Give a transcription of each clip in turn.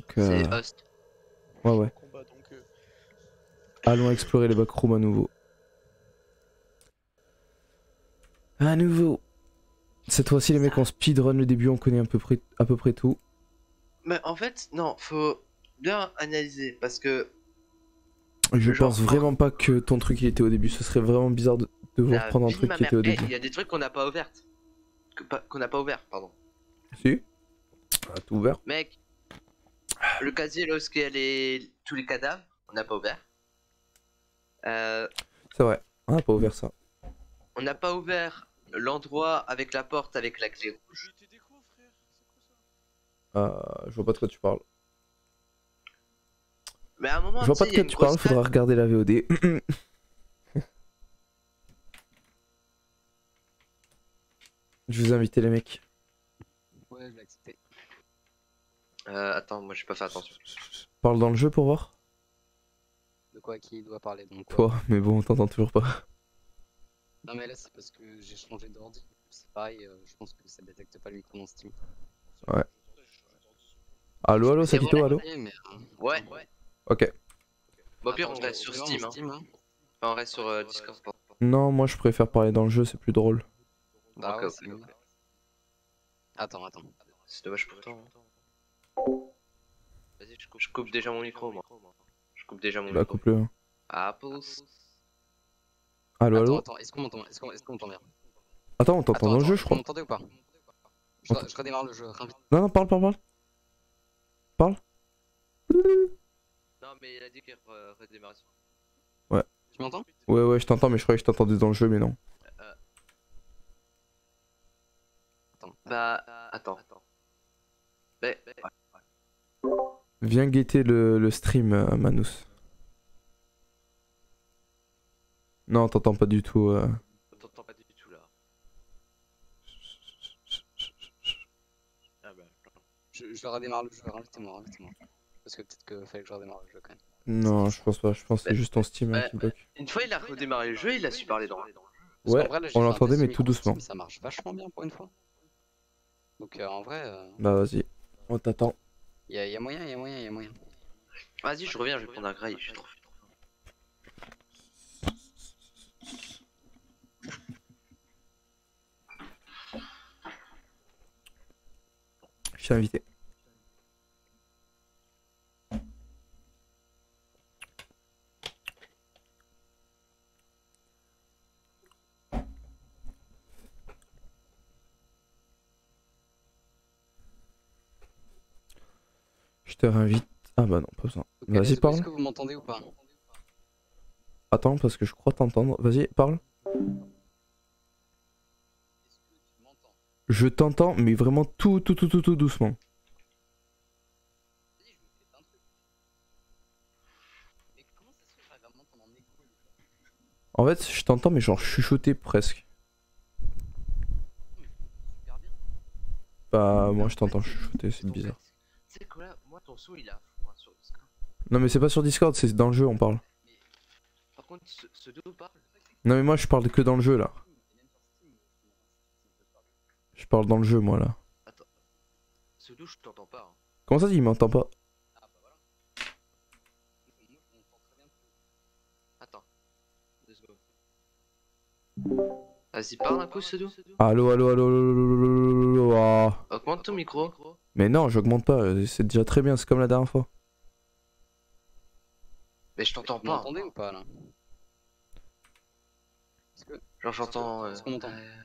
Donc, C'est euh, Host. ouais, ouais. Combat, donc, euh, Allons explorer les backrooms à nouveau. À nouveau. Cette fois-ci, les mecs, on speedrun le début, on connaît à peu près, à peu près tout. Mais en fait, non, faut bien analyser parce que Je Genre- pense vraiment pas que ton truc il était au début. Ce serait vraiment bizarre de, de vous la reprendre un truc qui était au mère- Eh, début. il y a des trucs qu'on n'a pas ouvertes. Qu'on n'a pas ouvert, pardon. Si On a tout ouvert. Mec, le casier là où qu'il y a les... tous les cadavres, on n'a pas ouvert. Euh, C'est vrai. On a pas ouvert ça. on n'a pas ouvert l'endroit avec la porte avec la clé rouge. je t'ai déco, frère. C'est quoi ça Euh, je vois pas de quoi tu parles. Mais à un moment, Je vois pas de il quoi tu parles, faudra regarder la VOD. je vous ai invité les mecs. Ouais, je l'ai accepté. Euh, attends, moi j'ai pas fait attention. Parle dans le jeu pour voir. De quoi qui doit parler donc quoi. Toi, mais bon, on t'entend toujours pas. Non mais là c'est parce que j'ai changé d'ordi. C'est pareil, euh, je pense que ça détecte pas le micro dans Steam. Allo, allo, C'est Sakito, bon, allo. Mais, euh, Ouais. Ok. Bon, au pire, on attends, reste sur Steam. en Hein. Steam, hein. Enfin, on reste sur euh, Discord. Non, moi je préfère parler dans le jeu, c'est plus drôle. Bah Ok, ouais, ok, c'est ok. mieux. Attends, attends. C'est dommage pour toi. hein. Vas-y, je coupe, je coupe déjà mon micro, moi. Je coupe déjà mon Bah, micro. coupe-le. hein. Apples. Allo, Attends, allo. attends, est-ce qu'on m'entend Est-ce qu'on est-ce qu'on m'entend bien? Attends, on t'entend Attends, dans le attends, jeu, je crois. Vous m'entendez ou pas? Je, redémarre le jeu. Non, non, parle, parle, parle. Parle. Non, mais il a dit qu'il re- redémarrait. Tu m'entends? Ouais, ouais, je t'entends, mais je croyais que je t'entendais dans le jeu, mais non. Attends. Bah, attends. Bah, Viens guetter le, le stream, euh, Manus. Non, t'entends pas du tout. euh. on t'entend pas du tout là. Ah bah, je, je redémarre le jeu, rajoutez-moi, rajoutez-moi. Parce que peut-être qu'il fallait que je redémarre le jeu quand même. Non, je pense pas. Je pense que c'est Ouais. juste ton Steam hein, Ouais, qui bloque. Une fois il a redémarré le jeu, il a su parler dans. Parce Ouais, vrai, là, j'ai on l'entendait, mais tout doucement. Ça marche vachement bien pour une fois. Donc euh, en vrai, Bah, vas-y. On t'attend. Il y, a- moyen, il y a moyen, il y a moyen. Vas-y, je reviens, je vais prendre un graille. J'ai trop. Je t'ai invité. Te réinvite. Ah bah non, pas besoin. Vas-y, parle. Est-ce que vous m'entendez ou pas? Attends, parce que je crois t'entendre. Vas-y, parle. Je t'entends, mais vraiment tout, tout, tout, tout, tout doucement. En fait, je t'entends, mais genre chuchoter presque. Bah, moi je t'entends chuchoter, c'est bizarre. Quoi là, ton il hein, sur Discord. Non, mais c'est pas sur Discord, c'est dans le jeu, on parle. Par contre, ce, ce parle. Non, mais moi je parle que dans le jeu là. Je parle dans le jeu, moi là. Ce je t'entends pas. hein. Comment ça, il m'entend pas Ah bah voilà. Attends. Deux secondes. Vas-y, parle un coup, ce dos. Allo, allo, allo, allo, allo, allo, allo, ah. Augmente ton micro. Mais non, j'augmente pas, euh, c'est déjà très bien, c'est comme la dernière fois. Mais je t'entends Vous pas. m'entendez ou pas là Est-ce que... Genre, j'entends. Est-ce qu'on m'entend euh,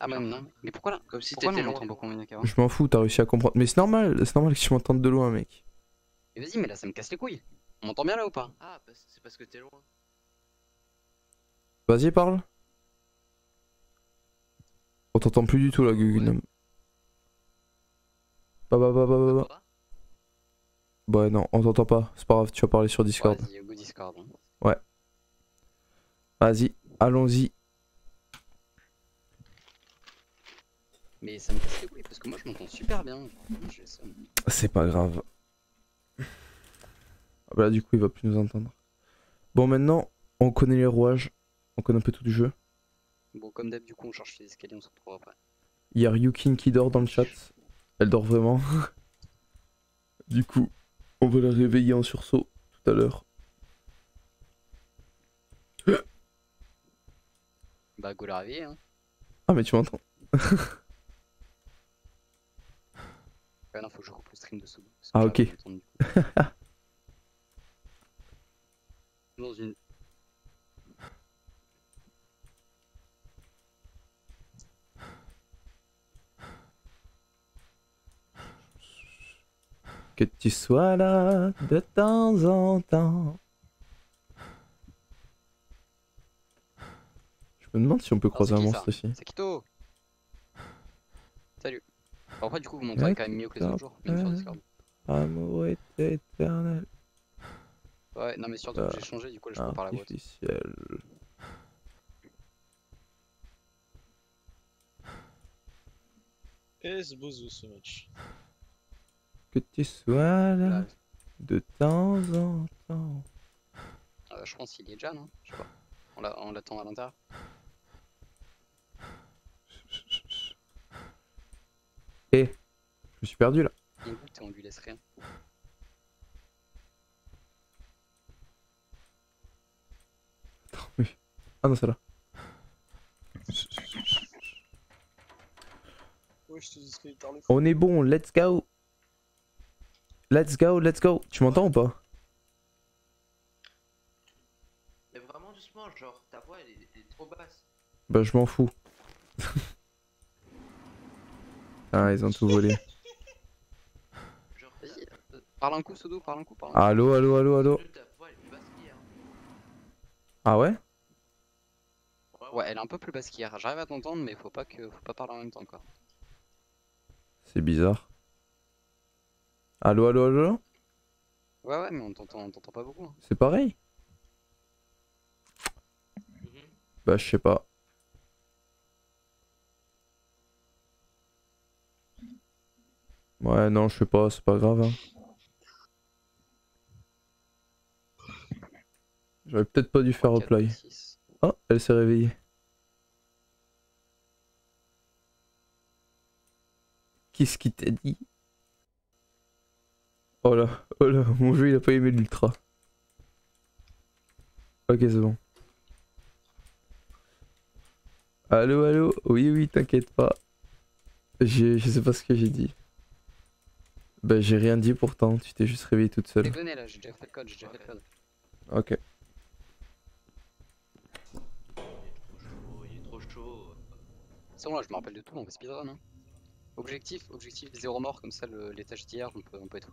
Ah même non. Mais pourquoi là Comme si t'étais on loin. m'entend beaucoup moins qu'avant Je m'en fous, t'as réussi à comprendre. Mais c'est normal, c'est normal que tu m'entendes de loin, mec. Mais vas-y, mais là ça me casse les couilles. On m'entend bien là ou pas Ah, bah, c'est parce que t'es loin. Vas-y, parle. On t'entend plus du tout là, Gugunum. Bah, bah, bah, bah, bah, bah. Bah, non, on t'entend pas, c'est pas grave, tu vas parler sur Discord. Vas-y, Discord. hein. Vas-y, allons-y. Mais ça me casse les couilles parce que moi je m'entends super bien. C'est pas grave. Ah bah là, du coup, il va plus nous entendre. Bon, maintenant, on connaît les rouages. On connaît un peu tout du jeu. Bon, comme d'hab, du coup, on cherche les escaliers, on se retrouve après. Il y a Ryukin qui dort dans le chat. Elle dort vraiment. Du coup, on va la réveiller en sursaut tout à l'heure. Bah, go la réveiller, hein. Ah, mais tu m'entends Ouais, non, faut que je coupe le stream de que Ah, ok. Dans une. Que tu sois là de temps en temps. Je me demande si on peut croiser c'est un monstre ici. C'est Kito Salut. Alors, après, du coup, vous m'entendez quand même mieux que les autres jours, même sur Discord. Amour est éternel. Ouais, non, mais surtout que j'ai changé, du coup, là, je peux parler à la boîte. Artificiel. Is Bouzou so much? Que tu sois là Là, de temps en temps. euh, je pense qu'il y est déjà, non? Je sais pas. On l'a- on l'attend à l'intérieur. Eh, je me suis perdu là. Il goûte et on lui laisse rien. Attends, oui. Ah non, c'est là. Ouais, je te dis. On est bon, let's go. Let's go, let's go. Tu m'entends ou pas? Mais vraiment doucement, genre ta voix elle est, elle est trop basse. Bah, je m'en fous. ah, ils ont tout volé. Genre Vas-y, euh, parle un coup, Sodo, parle un coup, parle un coup. Est plus basse qu'hier. Ah ouais? Ouais, elle est un peu plus basse qu'hier. J'arrive à t'entendre, mais faut pas que faut pas parler en même temps, quoi. C'est bizarre. Allô, allô, allô Ouais, ouais, mais on t'entend on t'entend pas beaucoup. hein. C'est pareil Mhm. Bah, je sais pas. Ouais, non, je sais pas, c'est pas grave. Hein. J'aurais peut-être pas dû faire Quatre, reply. six. Oh, elle s'est réveillée. Qu'est-ce qui t'a dit? Oh là, oh là, mon jeu il a pas aimé l'ultra. Ok, c'est bon. Allô, allô? Oui, oui, t'inquiète pas. J'ai- Je sais pas ce que j'ai dit. Bah, j'ai rien dit pourtant, tu t'es juste réveillée toute seule. Déconnez là, j'ai déjà fait le code, j'ai déjà fait le code. Ok. Il est trop chaud. C'est bon là, je me rappelle de tout, on va speedrun. Hein. Objectif, objectif zéro mort, comme ça l'étage d'hier, on peut, on peut être.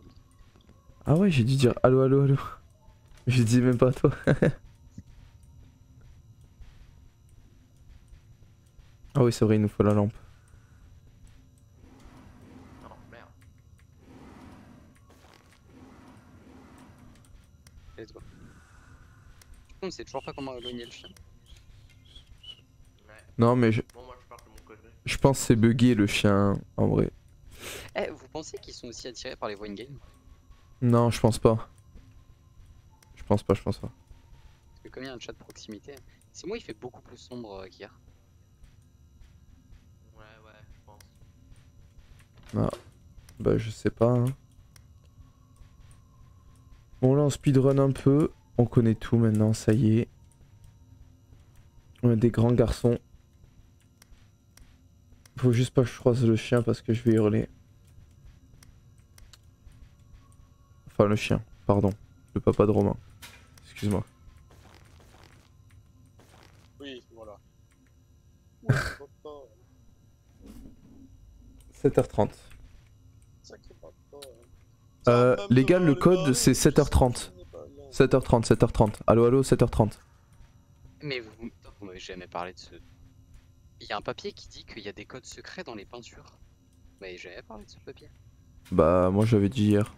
Ah ouais, j'ai dû dire allô, allô, allô. Je dis même pas à toi. ah oui, c'est vrai, il nous faut la lampe. Non, merde. Let's go. On sait toujours pas comment éloigner le chien. Ouais. Non, mais je, Bon, moi je parle de mon côté. je pense que c'est bugué le chien, en vrai. Eh, vous pensez qu'ils sont aussi attirés par les voix in-game Non, je pense pas. Je pense pas, je pense pas. Parce que comme il y a un chat de proximité, c'est moi il fait beaucoup plus sombre euh, qu'hier. Ouais, ouais, je pense. Bah, je sais pas. hein. Bon, là, on speedrun un peu. On connaît tout maintenant, ça y est. On est des grands garçons. Faut juste pas que je croise le chien parce que je vais hurler. Enfin, le chien, pardon. Le papa de Romain. Excuse-moi. Oui, voilà. Ouais, papa, 7h30. sacré papa. Euh, les gars, le code, c'est bain, 7h30. ce n'est pas bien. 7h30, 7h30. Allô, allô, 7h30. Mais vous, vous m'avez jamais parlé de ce. Il y a un papier qui dit qu'il y a des codes secrets dans les peintures. Vous m'avez jamais parlé de ce papier Bah, moi j'avais dit hier.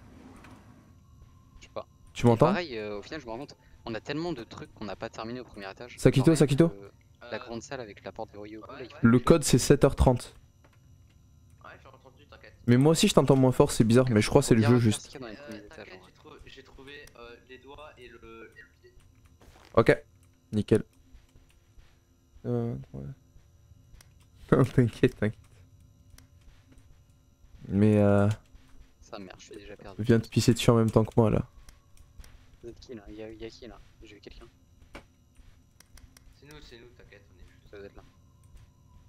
Tu m'entends Pareil, euh, au final, je me rends compte, on a tellement de trucs qu'on n'a pas terminé au premier étage. Sakito, Sakito que La grande salle avec la porte là, il faut- Le code, c'est 7h30. Ouais, j'ai entendu, t'inquiète. Mais moi aussi, je t'entends moins fort, c'est bizarre, mais je crois que c'est le jeu juste. Euh, vrai. j'ai trou- j'ai trouvé euh, les doigts et le. Ok, nickel. Euh, ouais. Non, t'inquiète, t'inquiète. Mais euh, sa mère, je suis déjà perdu. Viens te pisser dessus en même temps que moi là. Vous êtes qui là Y'a y a qui là? J'ai vu quelqu'un. C'est nous, c'est nous, t'inquiète, on est juste. Ça doit être là.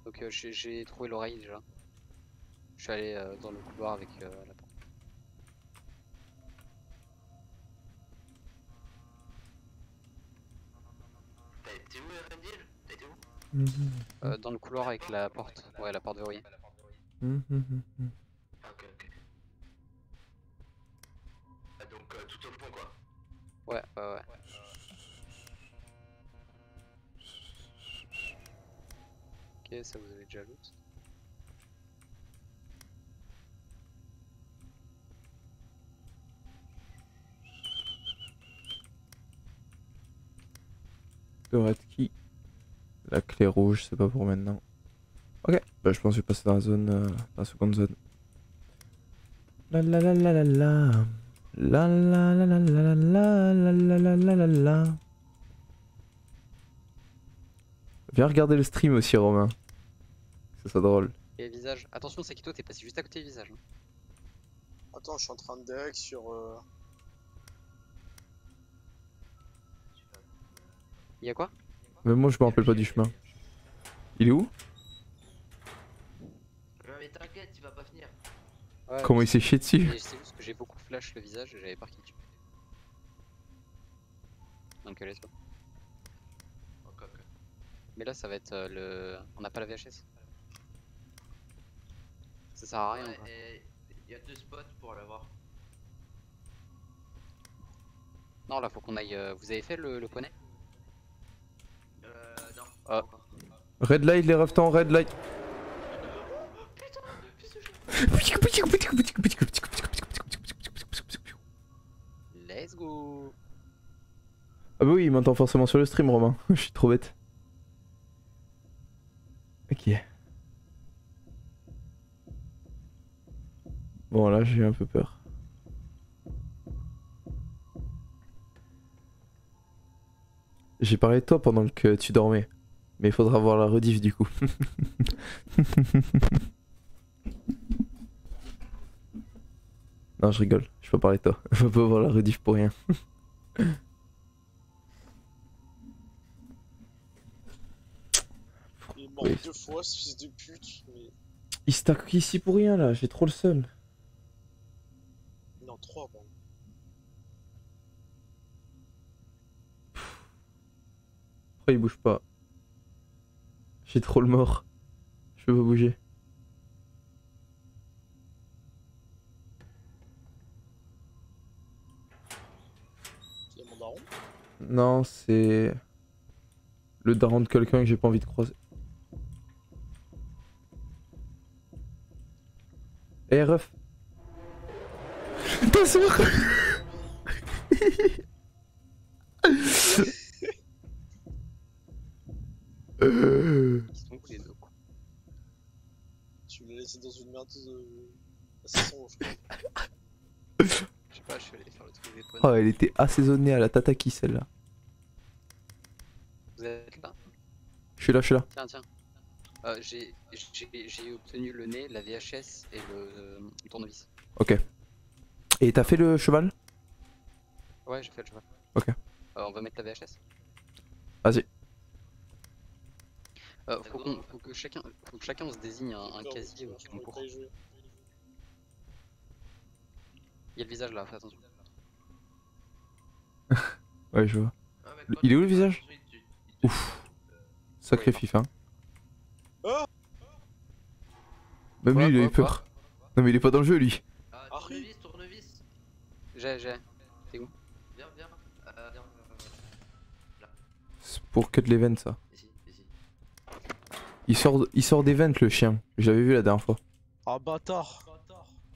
Donc euh, j'ai- trouvé l'oreille déjà. Je suis allé euh, dans le couloir avec euh, la porte. Été où, Erendil T'as été où? Euh, dans le couloir avec la porte. Ouais, la porte verrouillée. Ouais, ouais, ouais. Ok, ça vous avez déjà red key. La clé rouge, c'est pas pour maintenant. Ok, bah je pense que je vais passer dans la zone, euh, dans la seconde zone. La la la la la la. La la la la la la la la la la la la. Viens regarder le stream aussi, Romain. Soit drôle. Et visage. Attention, Sekito, t'es passé juste à côté du visage. hein. Attends, je suis en train de deck sur. Euh... Y'a quoi Même moi, je me rappelle pas du chemin. Il est où Ouais, mais t'inquiète, il va pas finir. Ouais, Comment il s'est chié dessus C'est juste que j'ai beaucoup flash le visage et j'avais peur qu'il tue. Donc allez, toi. Ok, ok. Mais là, ça va être euh, le. On n'a pas la VHS Ça sert à rien. Ouais, et il y a deux spots pour l'avoir. Non, là, faut qu'on aille. euh, Vous avez fait le, le poney? Euh, non. Pas encore. Red light, les reftons, red light. Let's go Ah bah oui, il m'entend forcément sur le stream, Romain. Je suis trop bête. Ok. Bon là, j'ai un peu peur. J'ai parlé de toi pendant que tu dormais. Mais il faudra voir la rediff du coup. non, je rigole. Je peux parler de toi. Je peux pas voir la rediff pour rien. Il est mort Oui. deux fois, ce fils de pute. Mais... Il stack ici pour rien là, j'ai trop le seul. Non, trois, bon. Pourquoi il bouge pas J'ai trop le mort. Je peux pas bouger. Il y a mon daron. Non, c'est le daron de quelqu'un que j'ai pas envie de croiser. Eh ref Ta soeur Euh, Tu l'as laissé dans une merde de. Assassin, je crois. Je sais pas, je suis allé faire le truc des poneys. Oh, elle était assaisonnée à la tataki celle-là. Vous êtes là? Je suis là, je suis là. Tiens, tiens. Euh, j'ai j'ai- j'ai obtenu le nez, la VHS et le, euh, le tournevis. Ok. Et t'as fait le cheval? Ouais, j'ai fait le cheval. Ok. Euh, on va mettre la VHS. Vas-y. Euh, faut, que chacun, faut que chacun se désigne un, un casier son Il y a le visage là, fais attention. Ouais, je vois. Ah, Il est où, le visage Ouf. Sacré Ouais. fif, hein. Même Quoi, lui, il a eu peur. Non, mais il est pas dans le jeu, lui. Ah, tournevis, tournevis. J'ai, j'ai. Viens, viens. Euh, viens. C'est pour cut l'event, ça. Ici, ici. Il sort, il sort des ventes, le chien. Je l'avais vu la dernière fois. Ah, bâtard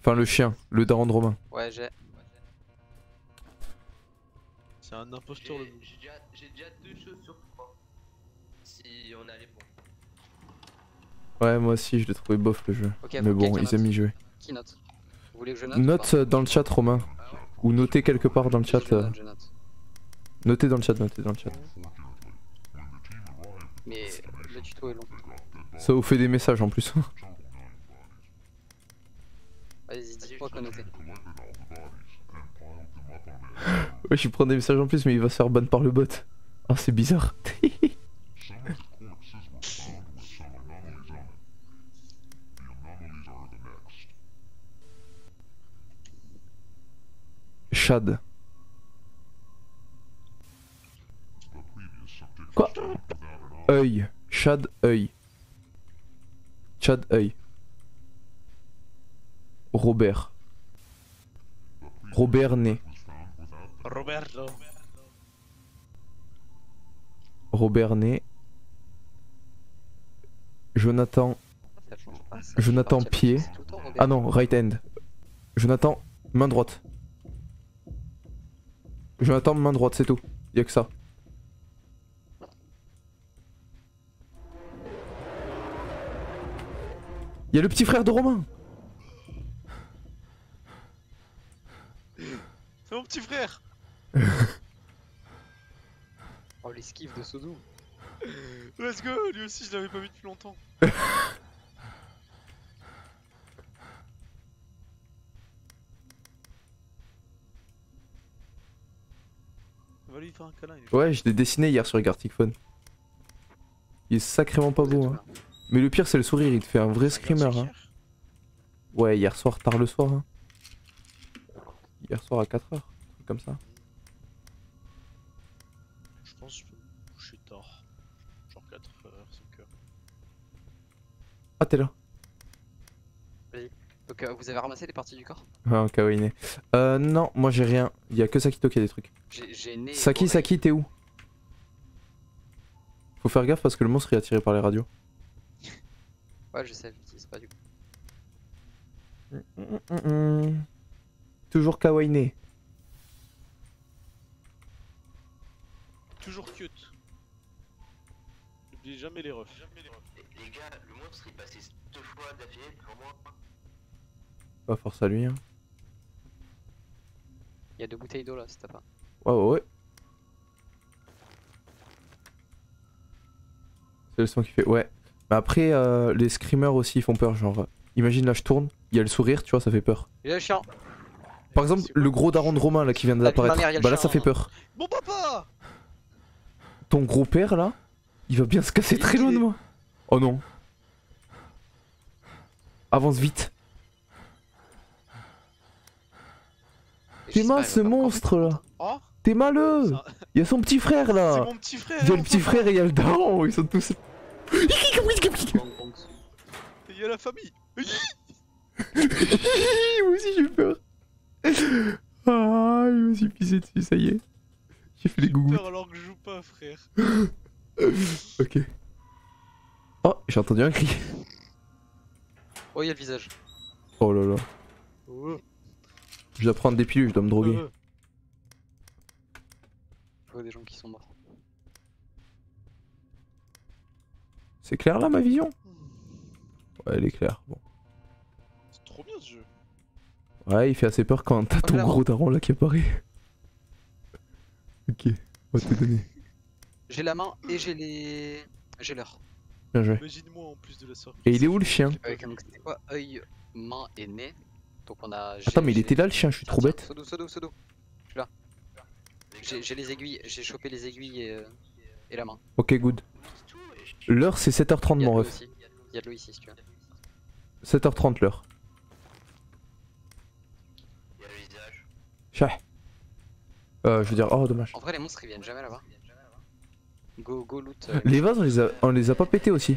Enfin, le chien, le daron de Romain. Ouais, j'ai. C'est un imposteur, le J'ai j'ai déjà, deux choses sur trois. Si on a les bons. Ouais, moi aussi, je l'ai trouvé bof le jeu. Mais bon, ils aiment y jouer. Qui note Vous voulez que je note Note euh, dans le chat, Romain. Ah ouais Ou notez quelque part dans le chat. Je euh, note, je note. Notez dans le chat, notez dans le chat. Mais le tuto est long. Ça vous fait des messages en plus. Vas-y, dis-moi quoi noter. Ouais, je prends des messages en plus, mais il va se faire ban par le bot. Ah, c'est bizarre. Chad. Quoi? Œil. Chad, œil. Chad, œil. Robert. Robert Né. Roberto. Robert Né. Jonathan. Jonathan Pied. Ah non, right hand. Jonathan, main droite. Jonathan, main droite, c'est tout. Y'a que ça. Y'a le petit frère de Romain. C'est mon petit frère. Oh, l'esquive de Sodou. Let's go. Lui aussi, je l'avais pas vu depuis longtemps. Va lui faire un câlin. il est Ouais, je l'ai dessiné hier sur Gartic Phone. Il est sacrément pas beau. Hein. Mais le pire, c'est le sourire. Il te fait un vrai screamer. Hein. Ouais, hier soir, tard le soir. Hein. Hier soir à 4h. truc Comme ça. Je pense que je peux me coucher tard. Genre 4 heures, 5 heures. Ah, t'es là. Donc, euh, vous avez ramassé les parties du corps? Ah, kawaii. Euh, non, moi j'ai rien. Il y a que Sakito qui a des trucs. J'ai né. Saki. Saki, t'es où? Faut faire gaffe parce que le monstre est attiré par les radios. Ouais, je sais, je l'utilise pas du coup. Toujours kawaii. Toujours cute. N'oublie jamais les refs. Jamais les. Les, gars, le monstre il passait deux fois d'affilée devant moi. Pas force à lui. Hein. Il y a deux bouteilles d'eau là, si t'as pas. Ouais, ouais, ouais. C'est le son qui fait. Ouais. Mais après, euh, les screamers aussi ils font peur. Genre, imagine là, je tourne, il y a le sourire, tu vois, ça fait peur. Et le chien Par exemple, le gros daron de Romain là qui vient d'apparaître, bah là ça fait hein. peur. Mon papa Ton gros père là, il va bien se casser très loin de moi. Oh non. Avance vite. T'es il ce monstre là. Oh T'es maleux. Il y a son petit frère C'est là. mon petit frère Il y a hein, le petit frère et il y a le daron. Ils sont tous. Il y a la famille Moi aussi j'ai eu peur. Ah, il m'a aussi pissé dessus, ça y est. J'ai fait les J'ai gougous. peur alors que je joue pas frère Ok. Oh, j'ai entendu un cri. Oh, il y a le visage. Oh là là. Oh, Je dois prendre des pilules, je dois me droguer. oh. Je vois des gens qui sont morts. C'est clair là ma vision? Ouais, elle est claire. Bon. C'est trop bien ce jeu Ouais, il fait assez peur quand t'as ton gros daron là qui apparaît. Ok, on va te donner. J'ai la main et j'ai les. J'ai l'heure. Bien joué. Imagine-moi en plus de la sortie Et il est où le chien? Avec un c'est quoi? Œil, main et nez. Donc on a. Attends, mais il était là le chien, je suis trop bête. Sodo, Sodo, Sodo. Je suis là. J'ai les aiguilles, j'ai chopé les aiguilles et, euh, et la main. Ok, good. L'heure c'est 7h30 Il y a mon ref. Il y a de l'eau ici si tu veux. 7h30 l'heure. Euh, je veux dire, oh dommage. En vrai, les monstres ils viennent jamais là-bas. Go, go loot. euh, Les vases on les a, on les a pas pétés aussi.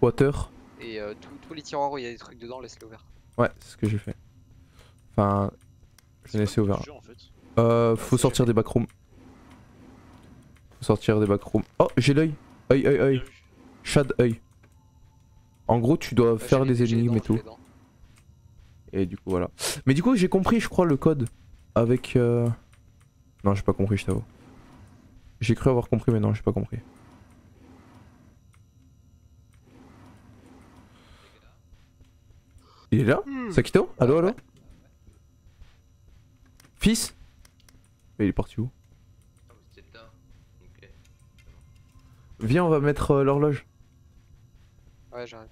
Water. Et euh, tous les tiroirs où il y a des trucs dedans, laisse-les ouverts. Ouais, c'est ce que j'ai fait. Enfin, je l'ai laissé ouvert. Jeu, en fait. Euh, faut sortir des backrooms. Faut sortir des backrooms. Oh, j'ai l'œil. Œil, œil, vu. Shad, œil. En gros, tu dois Euh, faire des énigmes et tout. Et du coup, voilà. Mais du coup, j'ai compris, je crois, le code. Avec. Euh... Non, j'ai pas compris, je t'avoue. J'ai cru avoir compris, mais non, j'ai pas compris. Il est là Sakito Allo, allo. Fils Mais il est parti où Ah. Viens, on va mettre euh, l'horloge. Ouais, j'arrive.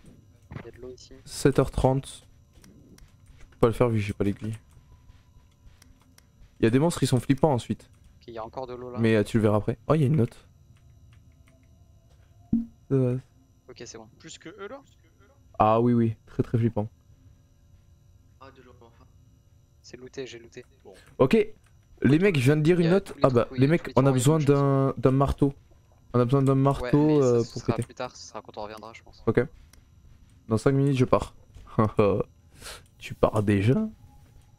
Il y a de l'eau ici. 7h30. Je peux pas le faire vu que j'ai pas l'aiguille. Il y a des monstres qui sont flippants ensuite. Ok, il y a encore de l'eau là. Mais euh, tu le verras après. Oh, il y a une note. Euh, Ok, c'est bon. Plus que eux là? Ah oui, oui, très très flippant. Ah, de l'eau, enfin. C'est looté, j'ai looté. Ok, les mecs, je viens de dire une note. Ah bah, les mecs, on a besoin d'un d'un marteau. On a besoin d'un Ouais, marteau mais ça, euh, ce pour sera péter. plus tard, ce sera quand on reviendra, je pense. Dans 5 minutes, je pars. tu pars déjà?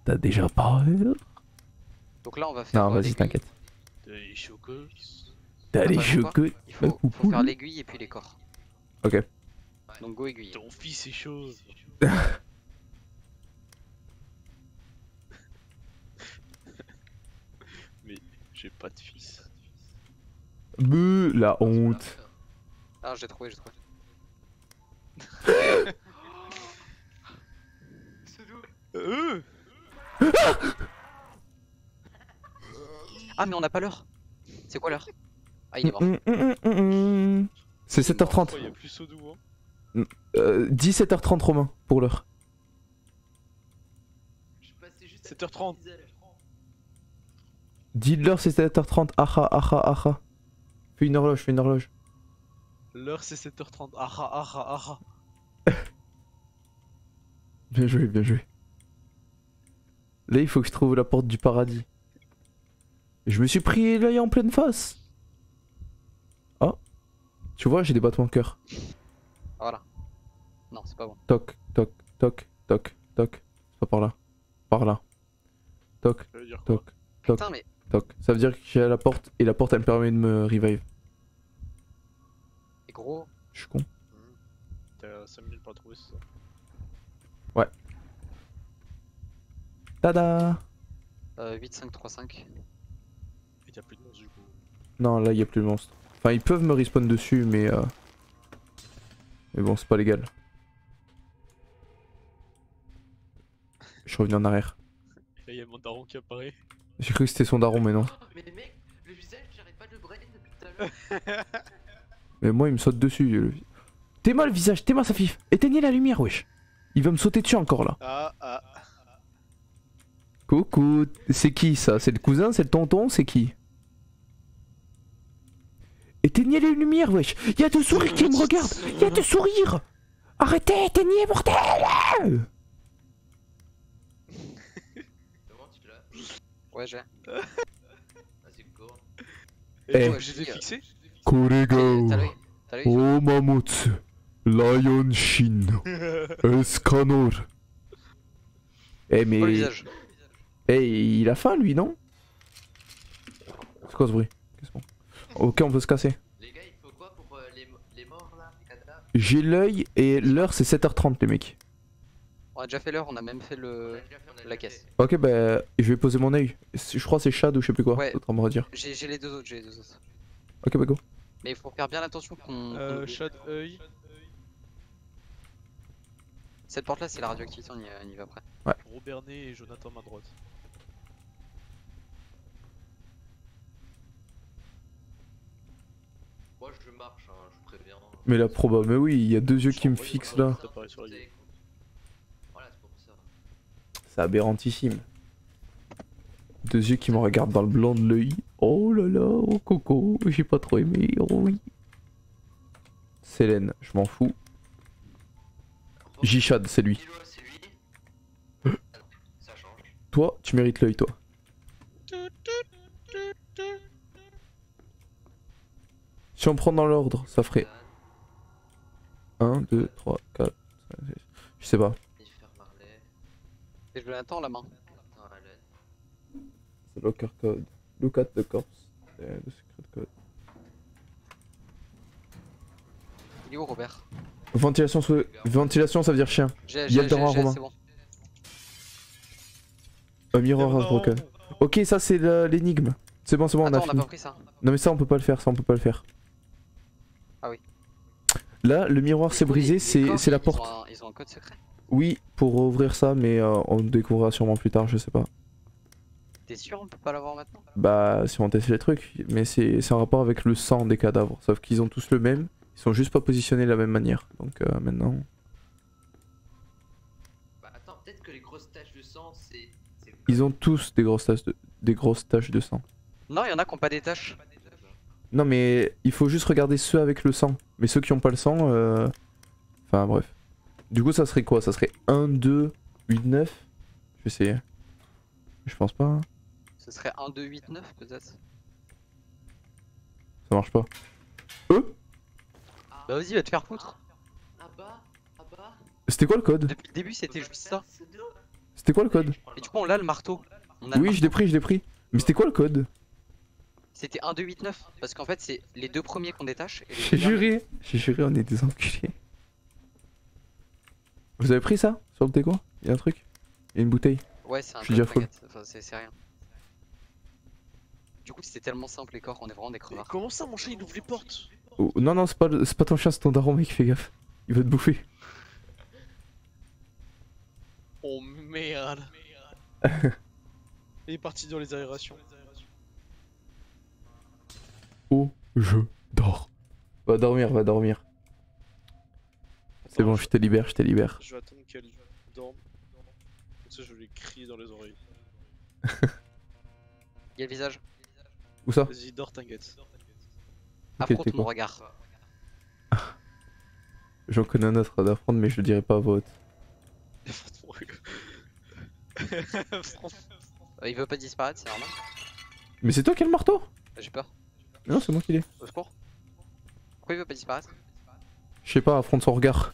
T'as déjà parlé Donc là, on va faire. Non, vas-y, t'inquiète. Des chocos. T'as les chocos. Il faut, Oh, faut faire l'aiguille et puis les corps. Ok. Donc go aiguille. Ton fils est chaud. Mais j'ai pas de fils. Beuh, la honte. Ah, j'ai trouvé, j'ai trouvé. Euh Ah, mais on n'a pas l'heure. C'est quoi l'heure? Ah, il est mort. Mm, mm, mm. C'est 7h30. Il y a plus Sodou hein. Euh, 17h30 Romain pour l'heure. Je suis passé juste 7h30. Dis-leur c'est 7h30. Aha, aha, aha. Fais une horloge, fais une horloge. L'heure c'est 7h30. Aha, aha, aha. Bien joué, bien joué. Là, il faut que je trouve la porte du paradis. Je me suis pris l'œil en pleine face. Oh. Tu vois, j'ai des battements de cœur. Voilà. Non, c'est pas bon. Toc, toc, toc, toc, toc. C'est pas par là. Par là. Toc, Ça veut dire quoi toc, toc, Putain, mais toc. Ça veut dire que j'ai la porte et la porte elle me permet de me revive. mais gros, Je suis con. T'as 5 minutes pour trouver, c'est ça? Tada euh, 8, 5, 3, 5. Et t'as plus de monstres du coup. Non, là, il y a plus de monstre. Enfin, ils peuvent me respawn dessus, mais. Euh... Mais bon, c'est pas légal. Je reviens en arrière. Là il y a mon daron qui apparaît. J'ai cru que c'était son daron, mais non. Mais mec, le visage, j'arrête pas de le brain depuis tout à l'heure. Mais moi, il me saute dessus. le- T'es-moi le visage, t'es-moi sa fif. Éteignez la lumière, wesh. Il va me sauter dessus encore là. Ah, ah. Coucou, c'est qui ça? C'est le cousin, c'est le tonton, c'est qui? Éteignez les lumières, wesh. Il y a deux sourires qui me regardent. Il y a deux sourires. Arrêtez, éteignez, bordel Comment tu l'as Ouais, j'ai. Vas-y, go. Et Eh. toi, je les ai fixés Korego. T'as l'œil T'as l'œil Oh Mamutsu. Lion Shin. Escanor. Eh mais... Visage. Eh, il a faim lui, non C'est quoi ce bruit Qu'est-ce qu'on- Ok, on peut se casser. Les gars, il faut quoi pour euh, les, mo- les morts là Les cadavres J'ai l'œil et l'heure c'est 7h30 les mecs. On a déjà fait l'heure, on a même fait le. fait, la caisse. fait. Ok, bah je vais poser mon œil. Je crois que c'est Shad ou je sais plus quoi. Ouais. Redire. J'ai les deux autres, j'ai les deux autres. Ok, bah go. Mais il faut faire bien attention qu'on. Euh, chat œil. Cette porte là, c'est la radioactivité, on y, on y va après. Robert Ney et Jonathan main droite. Moi, je marche, hein, je préviens. Mais la proba, mais oui, il y a deux yeux qui me fixent là. c'est pour ça. C'est aberrantissime. Deux yeux qui me regardent dans le blanc de l'œil. Oh là là, oh coco, j'ai pas trop aimé, oh oui. Célène, je m'en fous. Jishad, c'est lui. Toi, tu mérites l'œil, toi. Si on prend dans l'ordre, ça ferait 1, 2, 3, 4, 5, 6. Je sais pas. Et je l'attends la main. The locker code. Look at the corpse. The the secret code. Il est où Robert? Ventilation, sous- Ventilation, ça veut dire chien. J'ai, Il y a j'ai, Romain. c'est bon. A mirror has broken. Ok, ça c'est l'énigme. C'est bon, c'est bon, on a on a fini. pas pris ça. Non mais ça on peut pas le faire, ça on peut pas le faire. Ah oui. Là, le miroir s'est brisé, c'est la porte. Ils ont, un, ils ont un code secret. Oui, pour ouvrir ça, mais euh, on le découvrira sûrement plus tard, je sais pas. T'es sûr on peut pas l'avoir maintenant? Bah, si on teste les trucs, mais c'est en rapport avec le sang des cadavres. Sauf qu'ils ont tous le même, ils sont juste pas positionnés de la même manière. Donc euh, maintenant. peut-être que les grosses taches de sang, c'est. c'est le Ils ont tous des grosses taches de, des grosses taches de sang. Non, il y en a qui ont pas des tâches. Non mais il faut juste regarder ceux avec le sang. Mais ceux qui ont pas le sang, euh... enfin bref. Du coup ça serait quoi? Ça serait 1, 2, 8, 9 Je vais essayer. Je pense pas. hein. Ce serait 1, 2, 8, 9 peut-être. Ça marche pas. Bah vas-y, va te faire foutre. Ah bah, ah bah. C'était quoi le code? Depuis le début, c'était juste ça. C'était quoi le code? Et du coup, on a le marteau. On a le Oui je l'ai pris, je l'ai pris. Mais c'était quoi le code? C'était 1, 2, 8, 9. Parce qu'en fait, c'est les deux premiers qu'on détache. Et les J'ai juré. J'ai juré on est des enculés. Vous avez pris ça Sur le déco? Il y a un truc? Il y a une bouteille? Ouais, c'est un Je suis déjà code, full. t'inquiète. Enfin, c'est rien. Du coup, c'était tellement simple les corps, on est vraiment des crevards. comment ça, mon chat, il ouvre les portes? Oh, Non non c'est pas, le- c'est pas ton chien c'est ton daron mec fais gaffe. Il va te bouffer. Oh merde. il est parti dans les aérations. Oh je dors. Va dormir, va dormir. C'est bon, je te libère, je te libère. Je vais attendre qu'elle dorme. Comme ça, je vais lui crier dans les oreilles. Il y a le visage. Où ça? Vas-y, dors, t'inquiète. Affronte t'es mon quoi? regard. J'en connais un autre à d'apprendre, mais je le dirai pas à voix il veut pas disparaître, c'est normal. Mais c'est toi qui as le marteau? J'ai peur. Non, c'est moi qui l'ai. Au secours. Pourquoi il veut pas disparaître? Je sais pas, affronte son regard.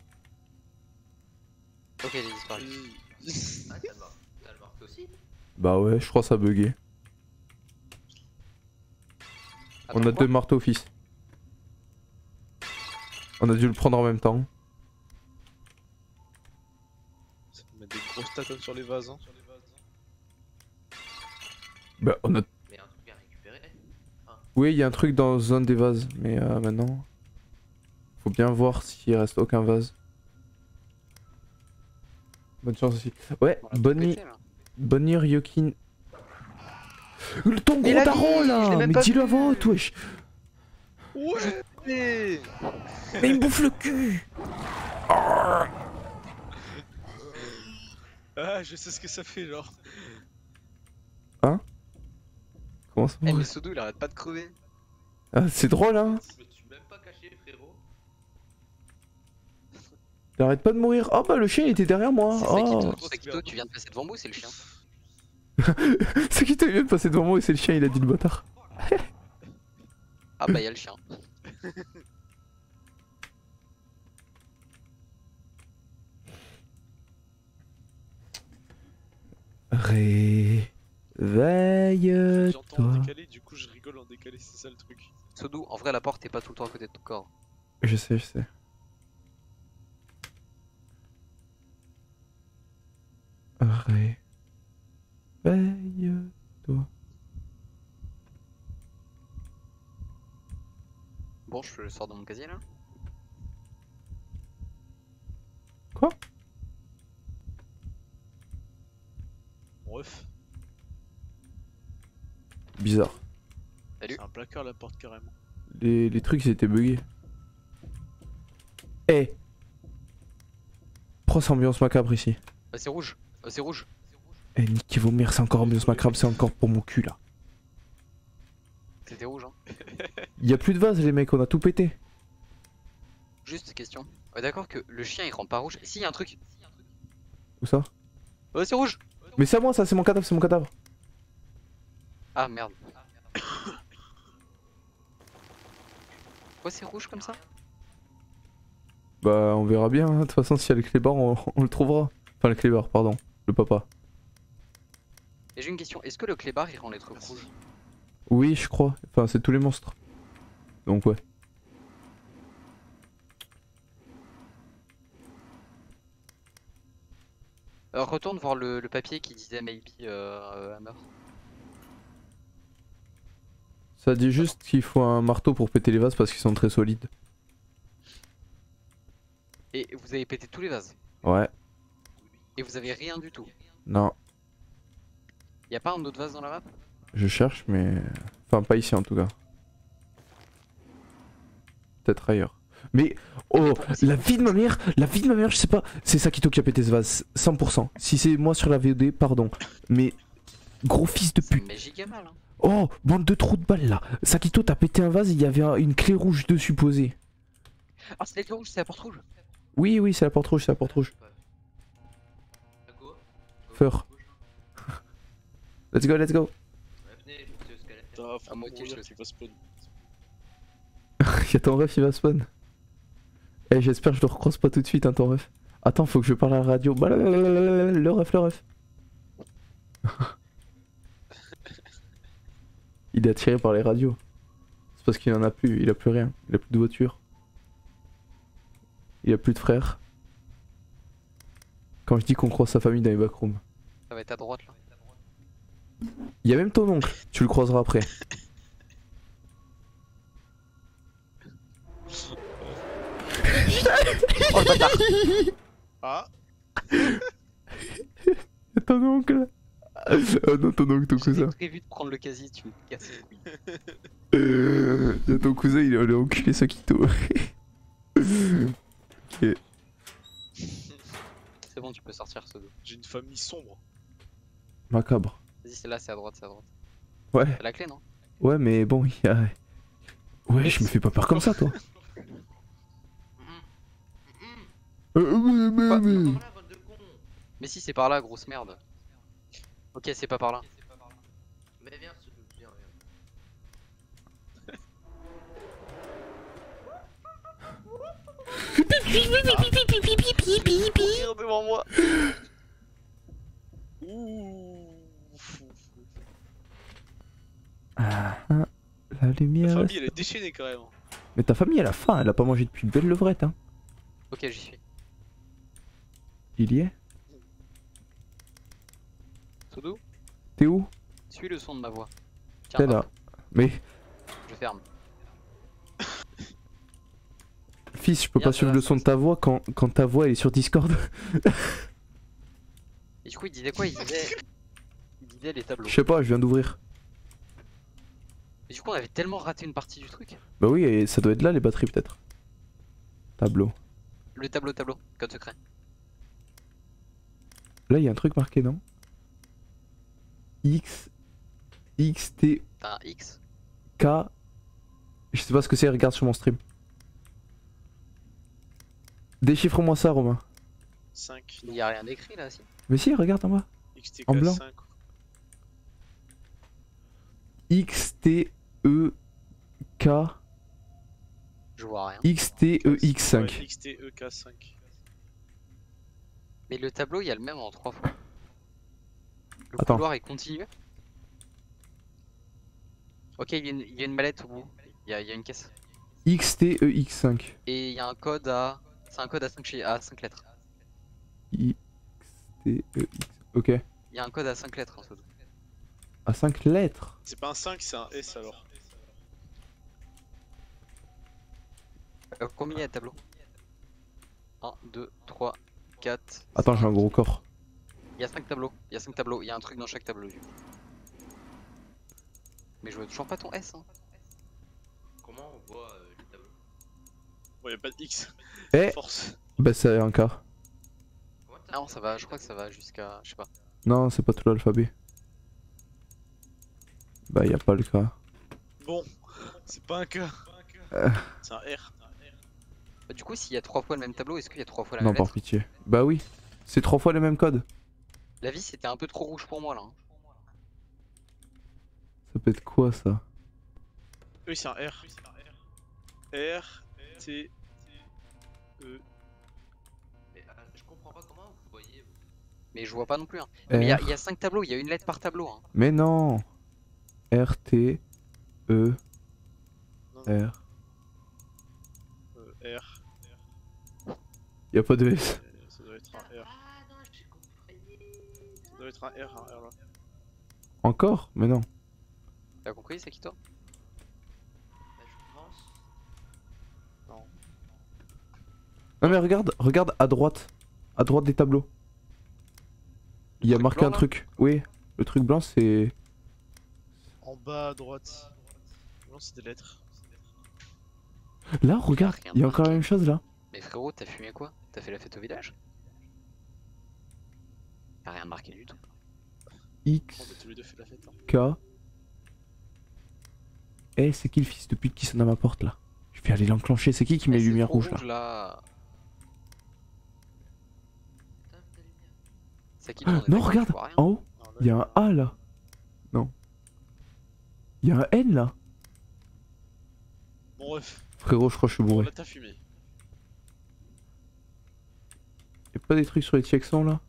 Ok, il est disparu. Ah, t'as le mar- t'as le marteau aussi? Bah ouais, je crois que ça a bugué. On a deux marteaux, fils. On a dû le prendre en même temps. Ça mettre des grosses tatones sur les vases. Hein. Bah, on a. Mais un truc bien récupéré. Oui, il y a un truc dans un des vases, mais euh, maintenant. Faut bien voir s'il reste aucun vase. Bonne chance aussi. Ouais, bonne nuit. Bonne Ryokin. Le- Ton gros daron là Mais dis-le avant, wesh Ouais Mais il me bouffe le cul Ah, je sais ce que ça fait, genre. Comment ça Eh, mais Sodo il arrête pas de crever. Ah, C'est drôle hein Je me suis même pas caché, frérot. T'arrêtes pas de mourir Oh bah le chien il était derrière moi C'est Oh Sakito, Sakito, tu viens de passer devant moi ou c'est le chien C'est qui t'a vient de passer devant moi et c'est le chien, il a dit le bâtard. Ah bah y'a le chien. J'entends en décalé, du coup, je rigole en décalé, c'est ça le truc. Sodo, en vrai la porte est pas tout le temps à côté de ton corps. Je sais, je sais. Réveille-toi. Bon, je le sors de mon casier là. Quoi? Bref, Bizarre. Salut. c'est un placard la porte carrément. Les, les trucs ils étaient buggés. Eh Pourquoi c'est ambiance macabre ici Bah c'est rouge. Euh, c'est rouge. Eh niquez vos mères, c'est encore ambiance macabre, c'est encore pour mon cul là. C'était rouge hein. Y a plus de vase les mecs, on a tout pété. Juste question. Ouais, D'accord que le chien il rend pas rouge. Si, y a un truc. Où ça? Ouais, c'est rouge. Mais c'est à moi ça, c'est mon cadavre, c'est mon cadavre. Ah merde. Pourquoi c'est rouge comme ça? Bah on verra bien, hein. de toute façon s'il y a le clébard on, on le trouvera. Enfin le clébard, pardon, le papa. Et j'ai une question. Est-ce que le clébard il rend les trucs rouges? Oui je crois, enfin c'est tous les monstres. Donc ouais. Euh, Retourne voir le, le papier qui disait maybe euh, euh, hammer. Ça dit juste qu'il faut un marteau pour péter les vases parce qu'ils sont très solides. Et vous avez pété tous les vases. Ouais, Et vous avez rien du tout. non, Y a pas un autre vase dans la map? Je cherche mais... Enfin pas ici en tout cas. Peut-être ailleurs. Mais oh, la vie de ma mère, la vie de ma mère, je sais pas, c'est Sakito qui a pété ce vase, 100%. Si c'est moi sur la VOD, pardon. Mais gros fils de pute. met giga mal. Hein. Oh, bande de trous de balles là. Sakito, t'as pété un vase, il y avait un- une clé rouge dessus posée. Ah, c'est la clé rouge, c'est la porte rouge. Oui, oui, c'est la porte rouge, c'est la porte rouge. Feur. Let's go, let's go. À moitié, je va spawn. Y'a ton ref, il va spawn. Eh, j'espère que je le recroise pas tout de suite, hein, ton ref. Attends, faut que je parle à la radio. Bah, Le ref, le ref. il est attiré par les radios. C'est parce qu'il en a plus, il a plus rien. Il a plus de voiture. Il a plus de frères. Quand je dis qu'on croise sa famille dans les backrooms. Ça va être à droite là. Il y a même ton oncle, tu le croiseras après. Oh le bâtard Ah ton oncle Oh non, ton ton cousin. J'avais prévu de prendre le casier, tu me casses les couilles. Euh, y a ton cousin, il est allé enculer Sakito. ok. C'est bon, tu peux sortir ce dos. J'ai une famille sombre. Macabre. Vas-y, c'est là, c'est à droite, c'est à droite. Ouais, T'as la clé, non? Ouais, mais bon, il y a. Ouais, je me fais pas peur comme ça, toi. Euh, mais, mais, mais. Mais si, c'est par là, grosse merde. Ok, c'est pas par là. Mais viens, ce viens, viens. Courir devant moi Ouh Ah, ah, la lumière. famille elle est déchaînée quand même. Mais ta famille, elle a faim, elle a pas mangé depuis une belle levrette, hein. Ok, j'y suis. Il y est? T'es où? Suis le son de ma voix. T'es là. Mais, je ferme. fils, je peux pas suivre le son de ta voix quand, quand ta voix elle est sur Discord. Et du coup, il disait quoi? Il disait. Il disait les tableaux. Je sais pas, je viens d'ouvrir. Mais du coup, on avait tellement raté une partie du truc. Bah oui, et ça doit être là les batteries peut-être. Tableau. Le tableau, tableau, code secret. Là, il y a un truc marqué, non? X. X, T, T'as un X K. Je sais pas ce que c'est, regarde sur mon stream. Déchiffre-moi ça, Romain. 5. Il y a rien d'écrit là, si. Mais si, regarde en bas. XTK En blanc. 5. X, T, E, K. Je vois rien. X, T, E, X, 5. Ouais, XTEK 5. Mais le tableau, il y a le même en trois fois. Le Attends. couloir est continu. Ok, il y, a une- il y a une mallette au bout. Il y a, il y a une caisse. X, T, E, X, 5. Et il y a un code à. C'est un code à 5, à 5 lettres. X, T, E. Ok. Il y a un code à 5 lettres, hein, Sodo. À 5 lettres. C'est pas un 5, c'est un S alors. Euh, combien il y a de tableaux? 1, 2, 3, 4. Attends, j'ai un gros corps. Il y a 5 tableaux. Il y a 5 tableaux. Il y a un truc dans chaque tableau. Mais je vois toujours pas ton S. Hein. Comment on voit euh, le tableau Bon, y'a pas de X. Eh Force. Bah, c'est un K. What Ah non, ça va. Je crois que ça va jusqu'à. Je sais pas. Non, c'est pas tout l'alphabet. Bah, y a pas le K. Bon, c'est pas un K. Euh. C'est un R. Bah, du coup, s'il y a 3 fois le même tableau, est-ce qu'il y a 3 fois la Non, même par lettre? pitié. Bah oui. C'est trois fois le même code. La vie, c'était un peu trop rouge pour moi là. hein. Ça peut être quoi ça? Oui, c'est un R. R, T, E. Mais ah, je comprends pas comment vous voyez. vous. Mais je vois pas non plus. Hein. Mais il y, a- R. il y a 5 tableaux. Il y a une lettre par tableau. Hein. Mais non R, T, E, Non, non, R. euh, R. Y a pas de S. Euh, Ça doit être un R. Ah non, j'ai compris. Ça doit être un R, un R là. Encore Mais non. T'as compris, c'est qui toi? Bah, je pense. Non mais regarde, regarde à droite. À droite des tableaux. Il y a marqué blanc, un truc. Oui. Le truc blanc c'est... En bas à droite. Non, c'est des lettres. Là, regarde, il y a encore la même chose là. Mais frérot, t'as fumé quoi? T'as fait la fête au village? Y'a rien marqué du tout. X, fête. Hein. K. Eh, c'est qui le fils de pute qui sonne à ma porte là? Je vais aller l'enclencher. C'est qui qui met Eh, les lumières rouges là? Qui Ah, Non, regarde, en haut, il y a un A là. Non. Il y a un N là. Bon, bref. Frérot, je crois que je suis Bon, bourré. là, t'as fumé. Y'a pas des trucs sur les checksons là?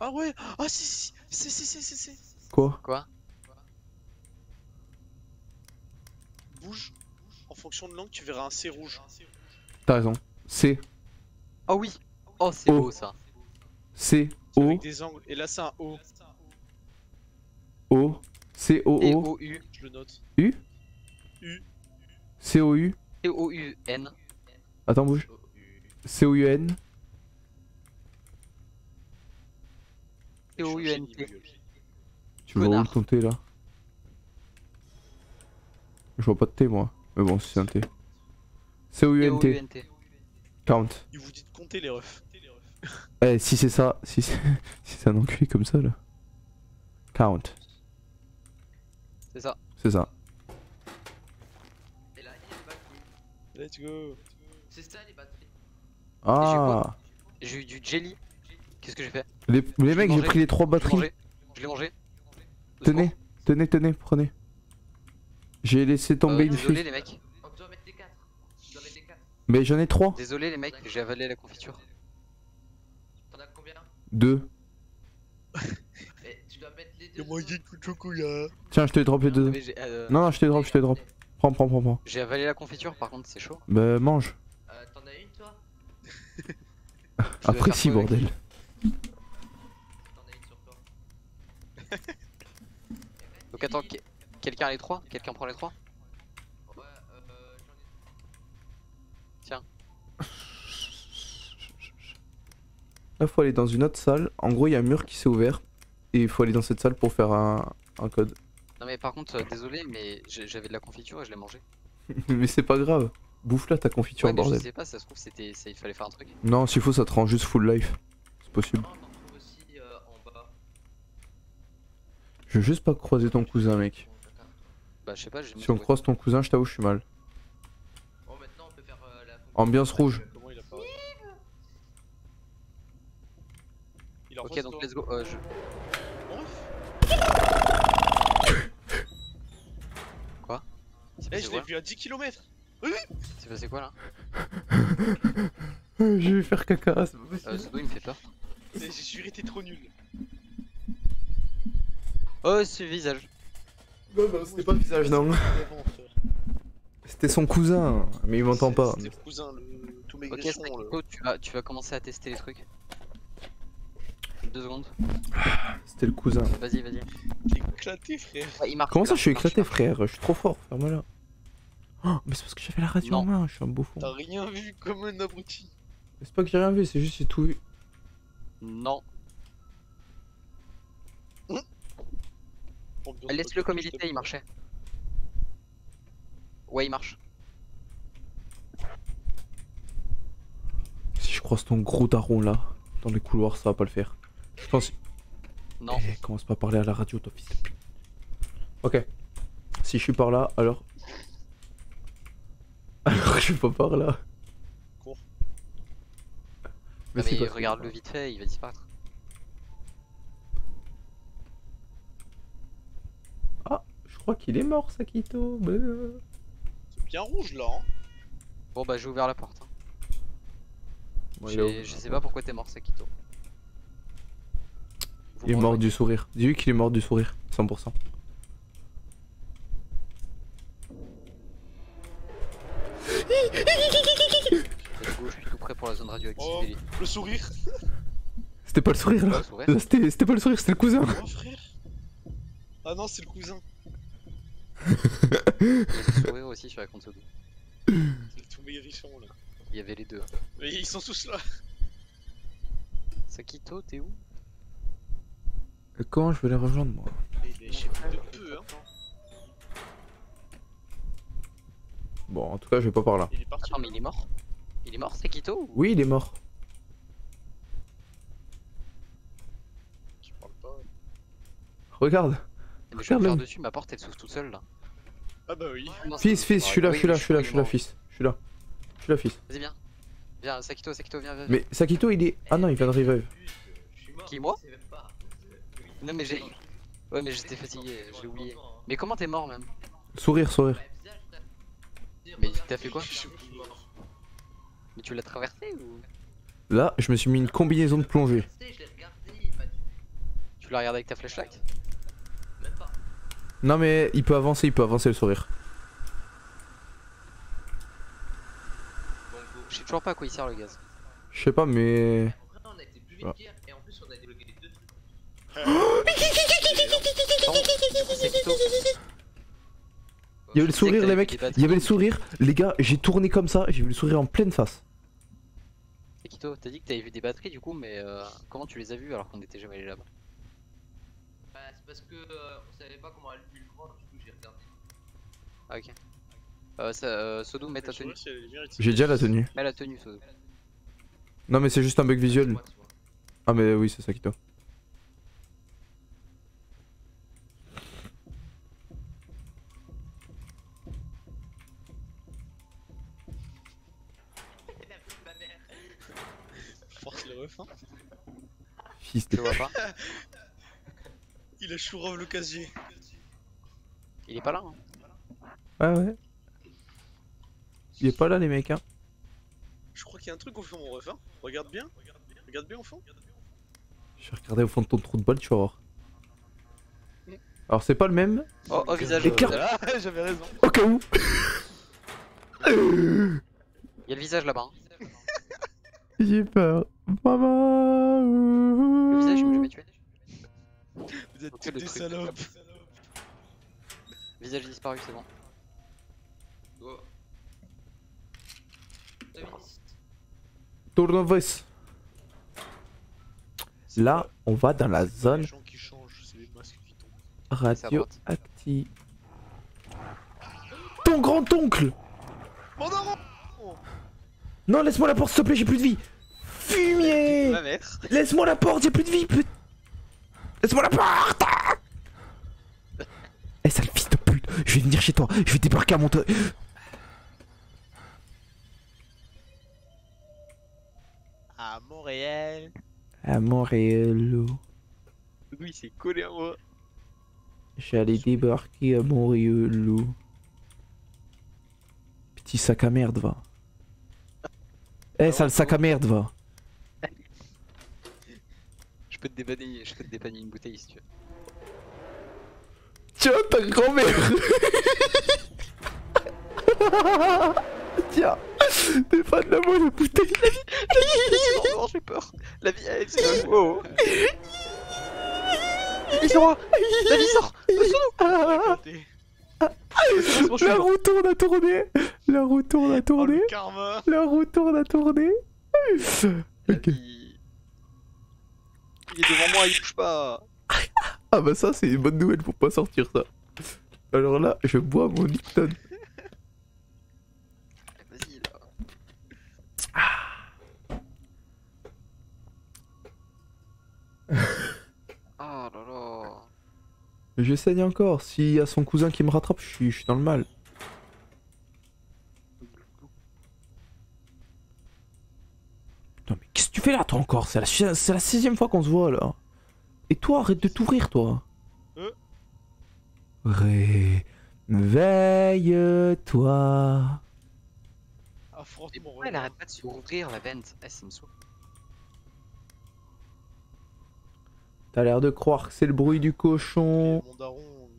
Ah ouais Ah si, si, si, si, si, si, si. Quoi Quoi Bouge. En fonction de l'angle, tu verras un C rouge. T'as raison. C, Oh oui Oh, c'est beau ça. C, O, Avec des angles. Et là, c'est un O. O, C, O, O, T-O-U. Je le note. U U. C, O, U. T-O-U-N. Attends, bouge. C, O, U, N. T-O-U-N-T. Tu vois où ton T là? Je vois pas de T moi. Mais bon, si c'est un T. C, O, U, N, T. T-O-U-N-T. Count. Il vous dit de compter les refs. Eh, si c'est ça, si c'est si c'est un enculé comme ça là. Count. C'est ça. C'est ça. Et là, il y a les batteries. Let's go. C'est ça les batteries. Ah J'ai eu du jelly. Qu'est-ce que j'ai fait Les, mecs, j'ai pris les trois Je l'ai batteries. mangé. Je l'ai mangé. Tenez, tenez, tenez, prenez. J'ai laissé tomber Euh, une désolé fille. les mecs. On doit mettre les 4. Tu dois mettre les 4. Mais j'en ai trois. Désolé les mecs, j'ai avalé la confiture. T'en as combien Deux. Et tu dois mettre les deux. Chocolat. Tiens, je te drop les deux. Mais euh, Non, non, je te drop, je te drop. Prends, prends, prends, prends. j'ai avalé la confiture par contre, c'est chaud. Bah, mange. Euh, T'en as une toi Apprécie, bordel. Donc attends, que- quelqu'un a les trois? Quelqu'un prend les trois? Ouais, euh, ai. Là, faut aller dans une autre salle. En gros, il y a un mur qui s'est ouvert. Et il faut aller dans cette salle pour faire un, un code. Non mais par contre, euh, désolé, mais j'avais de la confiture et je l'ai mangée. Mais c'est pas grave. Bouffe-la ta confiture, Ouais, mais je sais pas, ça se trouve, il fallait faire un truc. Non, s'il faut, ça te rend juste full life. Possible. Euh. Je veux juste pas croiser ton cousin, mec. Bah, je sais pas, j'ai Si on croise ton cousin, je t'avoue, je suis mal. Bon, maintenant on peut faire euh, la. Ambiance rouge. Il Il Ok, donc let's go. Euh, je... Eh, passé je l'ai quoi vu à 10 km. C'est passé quoi là? Je vais faire caca, c'est pas possible. euh, Ce dos il me fait peur. J'ai juré, t'es trop nul. Oh, c'est le visage. Non, non, c'était pas le visage, non. Avant, frère. C'était son cousin, mais il m'entend pas. C'était le cousin, le tout Ok, maigrichon. là. Sakiko, tu vas, tu vas commencer à tester les trucs. Deux secondes. C'était le cousin. Vas-y, vas-y. T'es éclaté, frère. Ouais, il Comment ça, je suis éclaté, frère? Je suis trop fort, ferme là. Oh, mais c'est parce que j'avais la radio en main, je suis un bouffon. T'as rien vu comme un abruti. Mais C'est pas que j'ai rien vu, c'est juste que j'ai tout vu. Non. Laisse-le comme il était, il marchait. Ouais, il marche. Si je croise ton gros daron là, dans les couloirs, ça va pas le faire. Je pense. Non. Eh, commence pas à parler à la radio, toi, fils de pute. Ok. Si je suis par là, alors. Alors je suis pas par là. Mais, regarde-le vite fait, il va disparaître. Je crois qu'il est mort, Sakito. C'est bien rouge là. Hein. Bon bah j'ai ouvert la porte. hein. bon, je sais pas pourquoi t'es mort Sakito. Vous il est mort du sourire. Dis-lui qu'il est mort du sourire, 100%. Let's go, je suis tout prêt pour la zone radioactive. Oh. Le sourire. C'était pas le sourire là. C'était pas le sourire, c'était le cousin. Oh frère. Ah non, c'est le cousin. Il y a le sourire aussi sur la console. C'est le tout maigrichon là. Il y avait les deux. Mais ils sont tous là. Sakito, t'es où? Comment je vais les rejoindre moi? Mais il est chez de peu hein. Bon, en tout cas, je vais pas par là. Il est parti. Attends, mais il est mort? Il est mort, Sekito ou- Oui, il est mort. Tu parles pas. Regarde. Mais je vais Regarde-le. me faire dessus, ma porte elle s'ouvre toute seule là. Ah bah oui. Non, Fils, fils, je suis là, je suis là, je suis là, je suis là, fils. Je suis là. Je suis là, fils. Vas-y, viens. Viens, Sakito, Sakito, viens, viens. Mais Sakito, il est. Ah non, il vient de revive. Je. Qui, moi? Je. Non, mais j'ai. Ouais, mais j'étais fatigué, j'ai oublié. Mais comment t'es mort même? Sourire, sourire. Mais t'as fait quoi? Je. Mais tu l'as traversé ou Là, je me suis mis une combinaison de plongée. Tu l'as regardé avec ta flashlight Même pas. Non, mais il peut avancer, il peut avancer le sourire. Bon, go. Je sais toujours pas à quoi il sert le gaz. Je sais pas, mais. Après, on a été plus vite Ah. qu'hier et en plus, on a débloqué les deux trucs. Sekito Il y avait le sourire, les mecs. Il y avait le sourire. Les gars, j'ai tourné comme ça, j'ai vu le sourire en pleine face. Sekito, t'as dit que t'avais vu des batteries du coup, mais euh, comment tu les as vues alors qu'on était jamais allé là-bas? Bah, c'est parce que euh, on savait pas comment allumer le courant, du coup, j'ai regardé. Ah, ok. Euh, ça, euh, Sodo, mets ta tenue. J'ai déjà la tenue. Mets la tenue, Sodo. Non, mais c'est juste un bug visuel. Ah, mais oui, c'est Sakito. Ma Fils Je vois pas. Il a chourove le casier. Il est pas là, hein. Ouais, ouais. Il est pas là, les mecs, hein. Je crois qu'il y a un truc au fond, mon ref, hein. Regarde bien. Regarde bien au fond. Je vais regarder au fond de ton trou de balle, tu vas voir. Alors, c'est pas le même. Oh, oh, visage. Euh, Ah, j'avais raison. Au cas où. Il y a le visage là-bas. hein. J'ai peur. Maman. Le visage, il m'a jamais tué. Vous êtes tous des salopes. Le visage est disparu, c'est bon. Go. Tournevis. Là, on va dans la Les zone gens qui changent, c'est les masques qui tombent. radioactive. Ton grand-oncle Mon daron Non, laisse-moi la porte, s'il te plaît, j'ai plus de vie Fumier. Laisse-moi la porte, j'ai plus de vie put- Laisse-moi la porte Eh, sale fils de pute Je vais venir chez toi, je vais débarquer à mon. À Montréal. À Montréal. Oui, c'est collé à moi. J'allais débarquer à Montréal. Petit sac à merde, va. Eh, sale sac à merde, va. Je peux te dépanner, je peux te dépanner une bouteille si tu veux. Tiens, ta grand-mère Tiens Dépanne-la-moi la bouteille non, non, j'ai peur. La vie, elle, c'est un wow. Il sort La vie sort. La roue tourne à tourner La roue tourne à Oh, tourner karma. La roue tourne à tourner La Ok. Il est devant moi, il bouge pas Ah bah ça c'est une bonne nouvelle pour pas sortir ça. Alors là, je bois mon Lipton. Vas-y, là. Oh là là Je saigne encore. S'il y a son cousin qui me rattrape, je suis, je suis dans le mal. Non mais qu'est-ce que tu fais là toi encore? C'est la, sixième fois qu'on se voit là. Et toi, arrête de t'ouvrir toi. Euh. Réveille-toi. Pourquoi elle arrête pas de se rouvrir la vente Ah, soupe. T'as l'air de croire que c'est le bruit du cochon. Mon daron.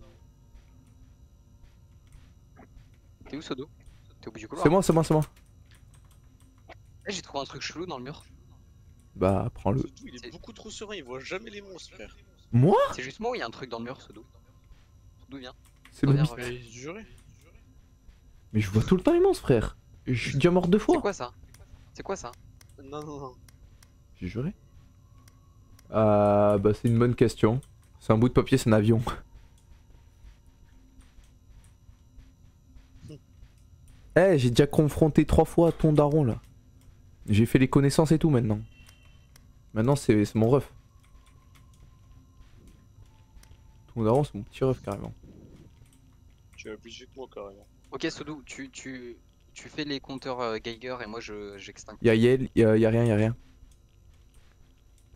T'es où, Sodo? T'es au bout du couloir? C'est moi, c'est moi, c'est moi. Eh, J'ai trouvé un truc chelou dans le mur. Bah, prends-le. Il est beaucoup trop serein, il voit jamais les monstres, frère. Moi C'est juste moi ou il y a un truc dans le mur, Sodo D'où vient C'est. Mais juré. Mais je vois tout le temps les monstres, frère. Je suis déjà mort deux C'est fois. quoi ça C'est quoi ça Non, non, non. J'ai juré. Euh, bah, c'est une bonne question. C'est un bout de papier, c'est un avion. Eh, j'ai déjà confronté trois fois ton daron là. J'ai fait les connaissances et tout maintenant. Maintenant, c'est mon ref. Ton daron, c'est mon petit ref carrément. Tu vas plus vite que moi carrément. Ok, Sodou, tu, tu, tu fais les compteurs euh, Geiger et moi je j'extingue. Y'a Yel, y'a y a rien, y'a rien.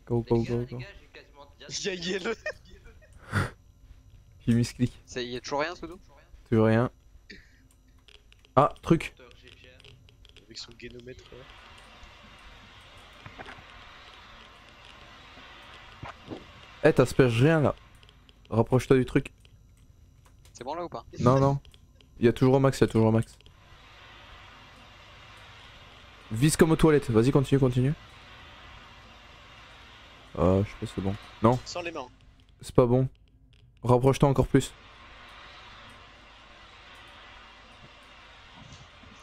Go, go, go, go. Y'a Yel J'ai misclick. Ça y est, toujours rien, Sodou Toujours rien. Ah, truc. Avec son génomètre là. Eh, t'asperges rien là. Rapproche-toi du truc. C'est bon là ou pas? Non, non. Il y a toujours un max, il y a toujours un max. Vise comme aux toilettes. Vas-y, continue, continue. Ah, je sais pas si c'est bon. Non, Sans les mains. c'est pas bon. Rapproche-toi encore plus.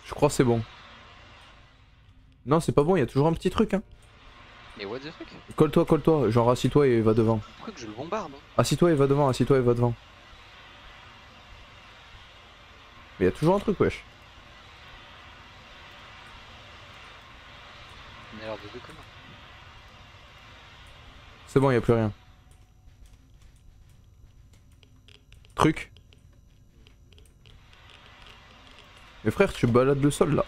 Je crois que c'est bon. Non, c'est pas bon, il y a toujours un petit truc, hein. Mais what the fuck Colle-toi, colle-toi. Genre, assis-toi et va devant. Pourquoi que je le bombarde hein Assis-toi et va devant, assis-toi et va devant. Mais y a toujours un truc, wesh. On a l'air de deux connards. C'est bon, y a plus rien. Truc. Mais frère, tu balades le sol là.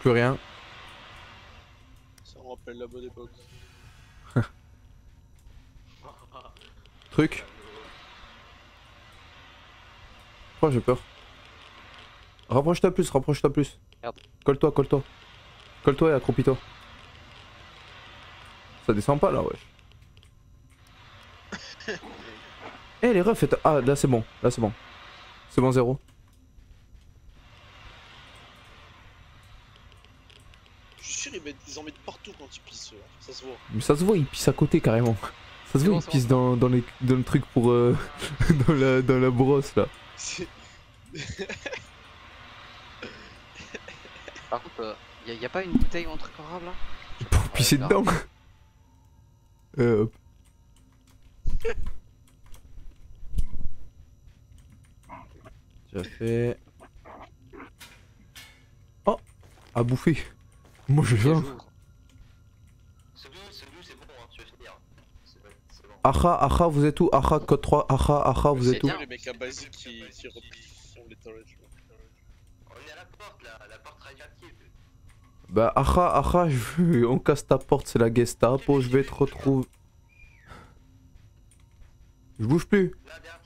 Plus rien. Ça me rappelle la bonne époque. Truc. Pourquoi j'ai peur? Rapproche-toi plus, rapproche-toi plus. Merde. Colle-toi, colle-toi. Colle-toi et accroupis-toi. Ça descend pas là, wesh. Eh les refs, ah là c'est bon, là c'est bon. C'est bon zéro. Je suis sûr ils, mettent, ils en mettent partout quand ils pissent, là. ça se voit. Mais ça se voit, il pisse à côté carrément. Ça se voit, bon, il c'est pisse dans, dans, les, dans le truc pour... euh, dans, la, dans la brosse là. Par contre, euh, y, a, y a pas une bouteille ou un truc en là Pour pisser dedans. Euh, hop. Déjà fait. Oh À bouffer. Moi hein, bon, c'est bon. Acha, Acha, vous êtes où? Acha, code 3, Acha, Acha, vous êtes où? les mecs à basique qui, qui font les toilettes. On est à la porte là, la porte radioactive. Bah Acha, Acha, je veux- on casse ta porte, c'est la Gestapo, je vais te retrouver. Je bouge plus. Là, derrière.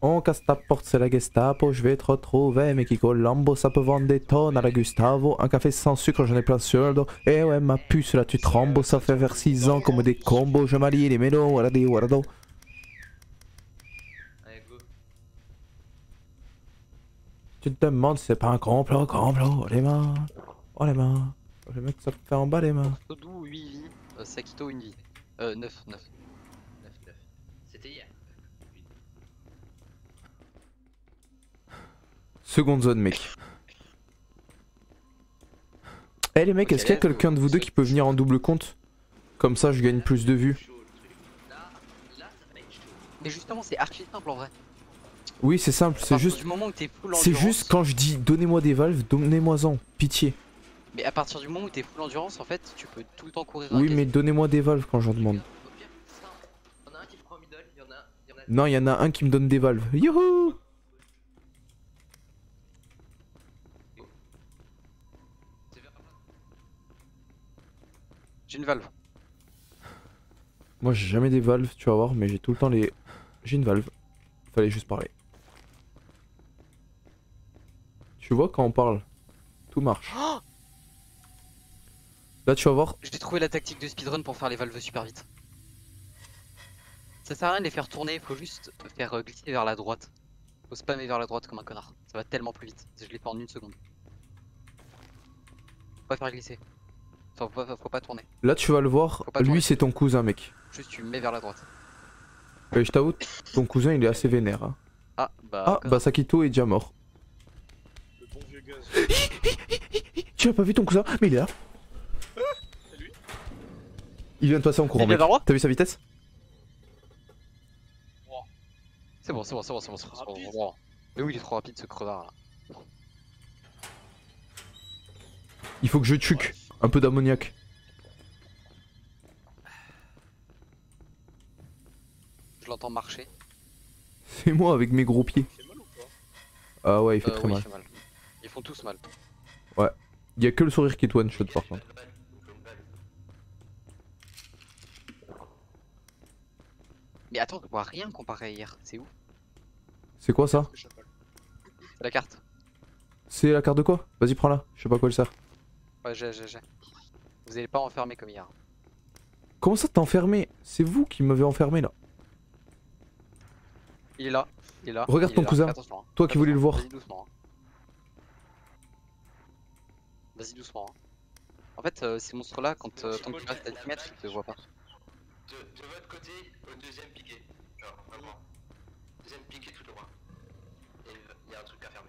On casse ta porte, c'est la Gestapo, je vais te retrouver. Mais qui Colombo, ça peut vendre des tonnes à la Gustavo. Un café sans sucre, j'en ai plein sur le dos. Eh ouais, ma puce, là tu trembles, ça fait vers 6 ans comme des combos. Je m'allie les mélos, waradi, warado. Allez, go. Tu te demandes si c'est pas un complot, complot. Oh les mains, oh les mains. Oh les mecs, ça fait en bas les mains. Sodou 8 vies, euh, Sakito 1 vie. Euh, 9, 9. 9, 9. C'était hier. Seconde zone, mec. Eh les mecs, est-ce qu'il y a quelqu'un de vous deux qui peut venir en double compte Comme ça, je gagne plus de vues. Mais justement, c'est archi simple en vrai. Oui, c'est simple, c'est juste. C'est juste quand je dis donnez-moi des valves, donnez-moi-en, pitié. Mais à partir du moment où t'es full endurance, en fait, tu peux tout le temps courir. Oui, mais donnez-moi des valves quand j'en demande. Non, il y en a un qui me donne des valves. Youhou C'est vers là. J'ai une valve. Moi, j'ai jamais des valves, tu vas voir, mais j'ai tout le temps les. J'ai une valve. Fallait juste parler. Tu vois, quand on parle, tout marche. Oh Là, tu vas voir, J'ai trouvé la tactique de speedrun pour faire les valves super vite. Ça sert à rien de les faire tourner, faut juste faire euh, glisser vers la droite. Faut spammer vers la droite comme un connard. Ça va tellement plus vite. Je l'ai fait en une seconde. Faut pas faire glisser. Faut pas, faut pas tourner. là, tu vas le voir. Lui, c'est ton cousin, mec. Juste tu mets vers la droite. Et je t'avoue, ton cousin, il est assez vénère. hein. Ah bah. Ah, bah Sakito est déjà mort. Le bon vieux gaz. Tu as pas vu ton cousin Mais il est là. C'est lui Il vient de passer en courant, Il vient mec. vers moi T'as vu sa vitesse Wow. C'est bon, c'est bon, c'est bon, c'est bon, c'est bon, c'est bon, Rapide. bon. Mais oui, il est trop rapide ce crevard là. Il faut que je tuque un peu d'ammoniac. Je l'entends marcher. C'est moi avec mes gros pieds. Il fait mal ou pas? Ah ouais, il fait Euh, très oui, mal. il fait mal. Ils font tous mal. Il y a que le sourire qui te one shot par contre. Mais attends, je vois rien comparé à hier. C'est où? C'est quoi ça? La carte. C'est la carte de quoi? Vas-y, prends-la. Je sais pas quoi elle sert. Ouais, j'ai, j'ai, j'ai. Vous allez pas enfermer comme hier. Comment ça t'as enfermé C'est vous qui m'avez enfermé là. Il est là. Il est là. Regarde il ton là. cousin. Attention, hein. Toi qui voulais le voir. Vas-y doucement. hein. Vas-y doucement. hein. En fait, euh, ces monstres-là, quand euh, tant que tu restes à 10 mètres, ils te voient pas. De, de votre côté, au deuxième piqué. Genre, vraiment. Deuxième piqué tout droit. Et il y a un truc à fermer.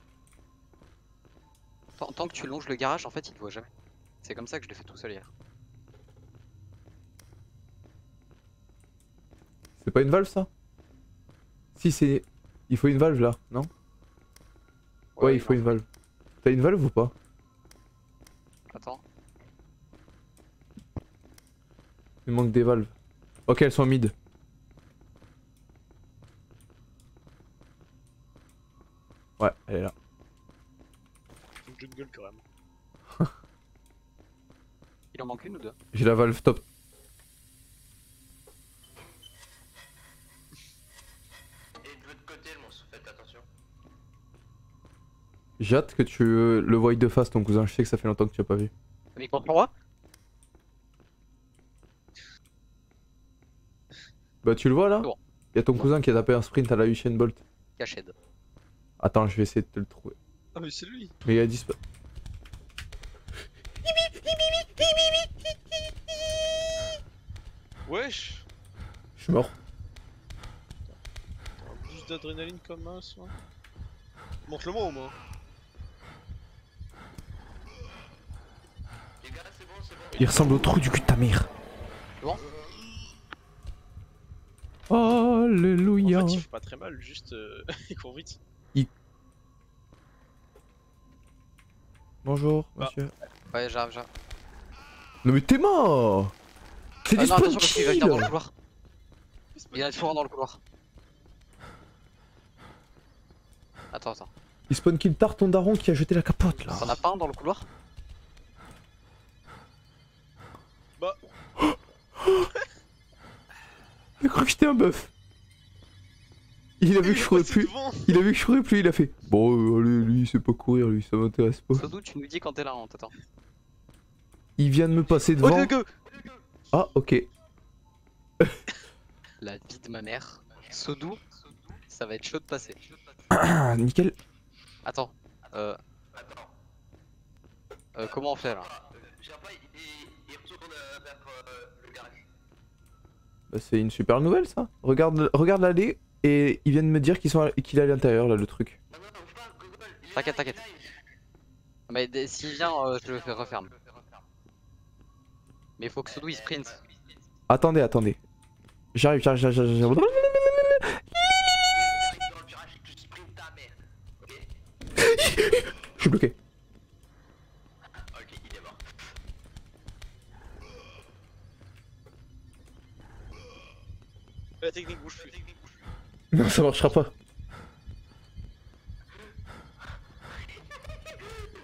Tant, tant que tu longes le garage, en fait, ils te voient jamais. C'est comme ça que je l'ai fait tout seul hier. C'est pas une valve ça? Si, c'est. Il faut une valve là, non? Ouais, il faut une valve. T'as une valve ou pas? Attends. Il manque des valves. Ok, elles sont mid. Ouais, elle est là. Gueule quand même. Il en manque une ou deux J'ai la valve top. Et de l'autre côté, le monstre, faites attention. J'ai hâte que tu euh, le voies de face, ton cousin. Je sais que ça fait longtemps que tu as pas vu. Mais contre moi? Bah, tu le vois là? Bon. Y'a ton cousin qui a tapé un sprint à la Usain Bolt. Cached. Attends, je vais essayer de te le trouver. Ah mais c'est lui Mais il a disparu. Wesh Je suis mort. Un boost d'adrénaline comme un soin. Montre-le-moi au moins. Les gars, c'est bon, c'est bon. Il ressemble au trou du cul de ta mère. Bon. En Alléluia. fait il fait pas très mal, juste euh, il court vite. Bonjour, Bah. monsieur. Ouais, j'arrive, j'arrive. Non mais t'es mort C'est Ah des non, spawn kills couloir. Il y en a toujours un dans le couloir. Attends, attends. Il spawn kill tard ton daron qui a jeté la capote là. T'en as pas un dans le couloir? Bah, Il a cru que j'étais un bœuf. Il a vu que je courais plus. Il a vu que je courais plus, il a fait. Bon, euh, allez, lui, il sait pas courir, lui, ça m'intéresse pas. Sodou, tu nous dis quand t'es là, on t'attend. Il vient de me passer Oh, devant. go Ah, ok. La vie de ma mère. Sodou, ça va être chaud de passer. Ah, nickel. Attends, euh, Attends. euh, comment on fait là? J'ai pas, il, il retourne vers le garage. Bah, c'est une super nouvelle ça. Regarde, regarde l'allée et ils viennent me dire qu'ils sont à- qu'il est à l'intérieur là le truc. T'inquiète, t'inquiète. Mais s'il vient, euh, je le fais referme. Mais faut que Sodou il sprint. Attendez, attendez. J'arrive, j'arrive, j'arrive, j'arrive. j'arrive. Dans le virage et que tu sprints ta mère. Ok Je suis bloqué. Ok, il est mort. La technique bouge plus. Non, ça marchera pas.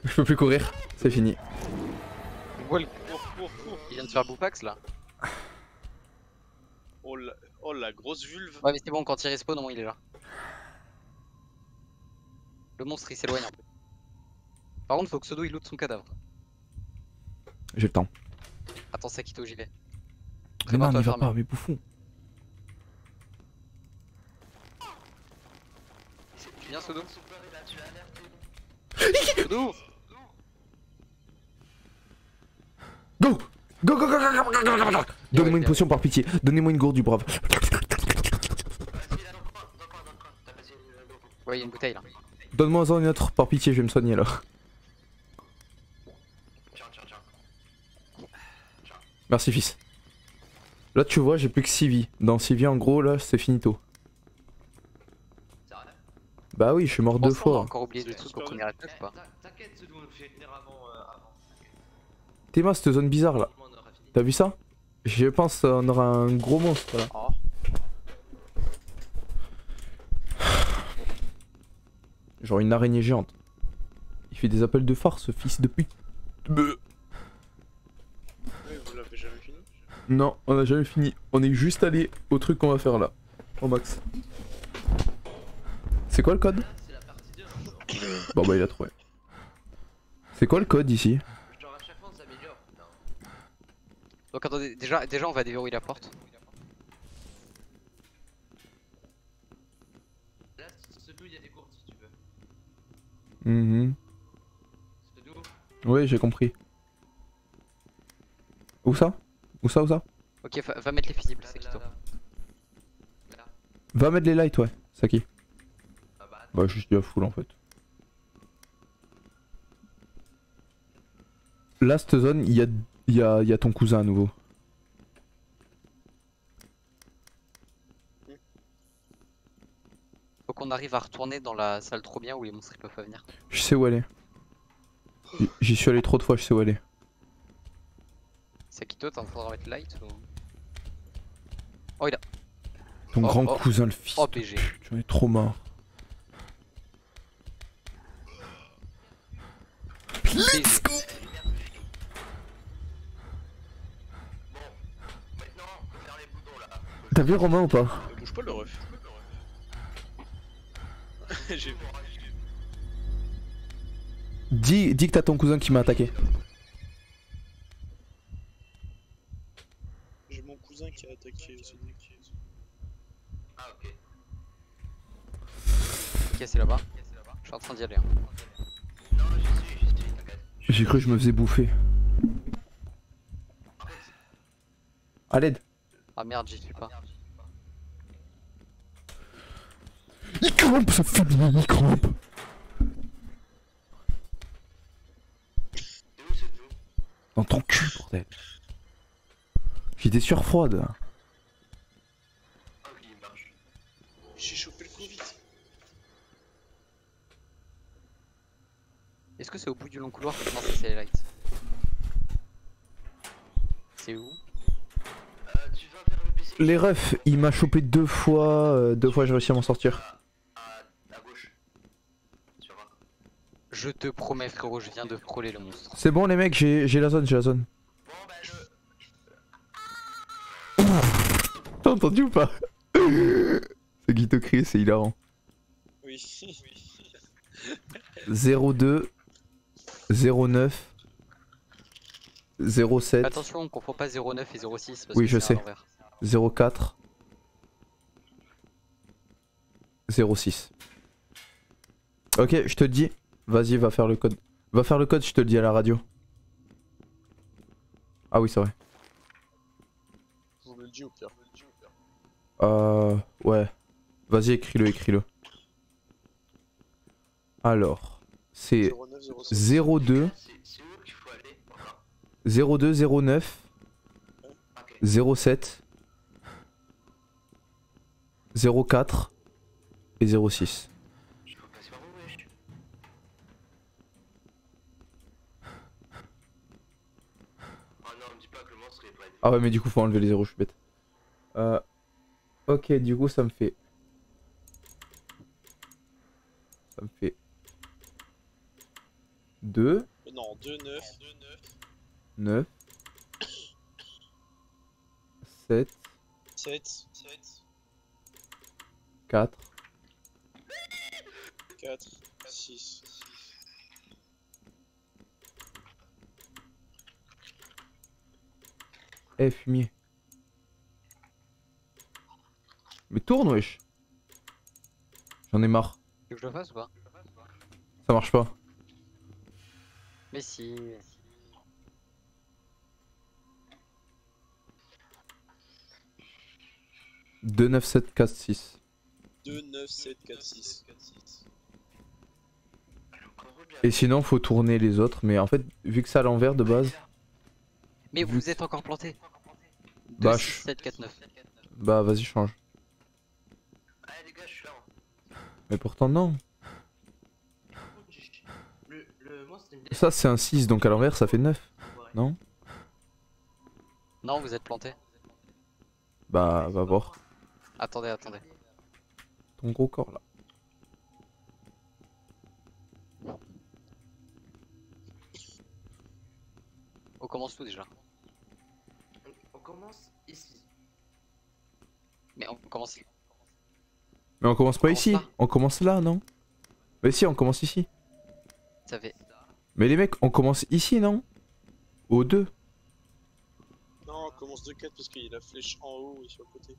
Je peux plus courir, c'est fini. De faire Boupax là Oh la, oh la grosse vulve. Ouais, mais c'est bon, quand il respawn, au moins il est là. Le monstre il s'éloigne un peu. Par contre, faut que Sodou il loot son cadavre. J'ai le temps. Attends, Sakito, j'y vais. Mais non, n'y va pas, mais bouffon. Tu viens, mère. Sodou Go Go, go, go, go, Donne-moi une potion par pitié. Donnez-moi une gourde du brave. Ouais, y'a une bouteille là. Donne-moi en une autre par pitié, je vais me soigner là. Merci fils. Là tu vois j'ai plus que 6 vies. Dans 6 vies en gros là c'est finito. Bah oui je suis mort deux fois. encore oublié T'es ma cette zone bizarre là. T'as vu ça? Je pense qu'on aura un gros monstre là. Oh. Genre une araignée géante. Il fait des appels de phare ce fils de pute. Bleu. Vous l'avez jamais fini? Non, on a jamais fini. On est juste allé au truc qu'on va faire là. Au max. C'est quoi le code? Là, c'est la partie 2. hein. Bon bah il a trouvé. C'est quoi le code ici Genre, à chaque fois, on s'améliore. Non. Donc attendez, déjà, déjà on va déverrouiller la porte. Là, ce d'où il y a des gourdes si tu veux. Mhm. Ce d'où Oui, j'ai compris. Où ça? Où ça, où ça? Ok, va, va mettre les fusibles, c'est là. Là. Va mettre les lights, ouais. C'est qui? Ah bah, Bah, juste la full en fait. Là, cette zone, il y a, il y, a, y a ton cousin à nouveau. Faut qu'on arrive à retourner dans la salle trop bien où les monstres ils peuvent pas venir. Je sais où elle est. J'y suis allé trop de fois, je sais où elle est. C'est Kito, t'es en train de mettre light ou... Oh, il a... Ton Oh, grand oh. cousin, le fils. Oh, pute, J'en ai trop marre. T'as vu Romain ou pas Euh, Bouge pas le ref. J'ai vu. dis, dis que t'as ton cousin qui m'a attaqué. J'ai mon cousin qui a attaqué. Ah, ok. Ok, c'est là-bas? Je suis en train d'y aller. hein. Non, j'y suis, j'y suis, t'inquiète. J'ai cru que je me faisais bouffer. À l'aide. Ah merde, j'y suis pas. Il crampe, sa famille, il crampe. c'est où ce d'où Dans ton cul, bordel. J'étais sur froide. Ah, il marche. J'ai chopé le Covid. Est-ce que c'est au bout du long couloir Non, ça c'est les lights? C'est où Euh, tu vas vers le PC Les refs, il m'a chopé deux fois, euh, deux fois j'ai réussi à m'en sortir. à, à, gauche. Je te promets frérot, je viens de frôler le monstre. C'est bon les mecs, j'ai j'ai la zone, j'ai la zone. Bon, bah, le. T'as entendu ou pas? Ce qui te crie, c'est hilarant. Oui. 02 09 07 Attention, on confond pas 09 et 06 parce Oui, que je à sais. 04 06. Ok, je te dis. Vas-y, va faire le code. Va faire le code, je te le dis à la radio. Ah oui, c'est vrai. Je vous le dis au pire. Euh. Ouais. Vas-y, écris-le, écris-le. Alors, c'est 09 07. 02 C'est c'est où qu'il faut aller Encore 02 09 Ok. 07 04 et 06. Ah ouais mais du coup faut enlever les 0, je suis bête. Euh, ok du coup ça me fait... Ça me fait... 2. Non 2, 9. 9. 7. 7. 7. 4, 4. 6. Eh, fumier. Mais tourne, wesh. J'en ai marre. Tu veux que je le fasse ou pas? Ça marche pas. Mais si. 2, 9, 7, 4, 6. 2 9 7 4 6. Et sinon, faut tourner les autres. Mais en fait, vu que c'est à l'envers de base, Mais vous êtes encore planté. 2, Bah, 6, je- 7, 4, 9. bah vas-y, change. Allez, les gars, je suis là. hein. Mais pourtant, non. Le, le. Ça, c'est un 6, donc à l'envers, ça fait 9. Non? Non, vous êtes planté. Bah, va voir. Attendez, attendez. Ton gros corps, là. On commence tout déjà. On commence ici. Mais on commence. Mais on commence pas On ici. On commence là, non? Mais si, on commence ici. Ça fait. Mais les mecs, on commence ici, non? Au 2. Non, on commence de 4 parce qu'il y a la flèche en haut et sur le côté.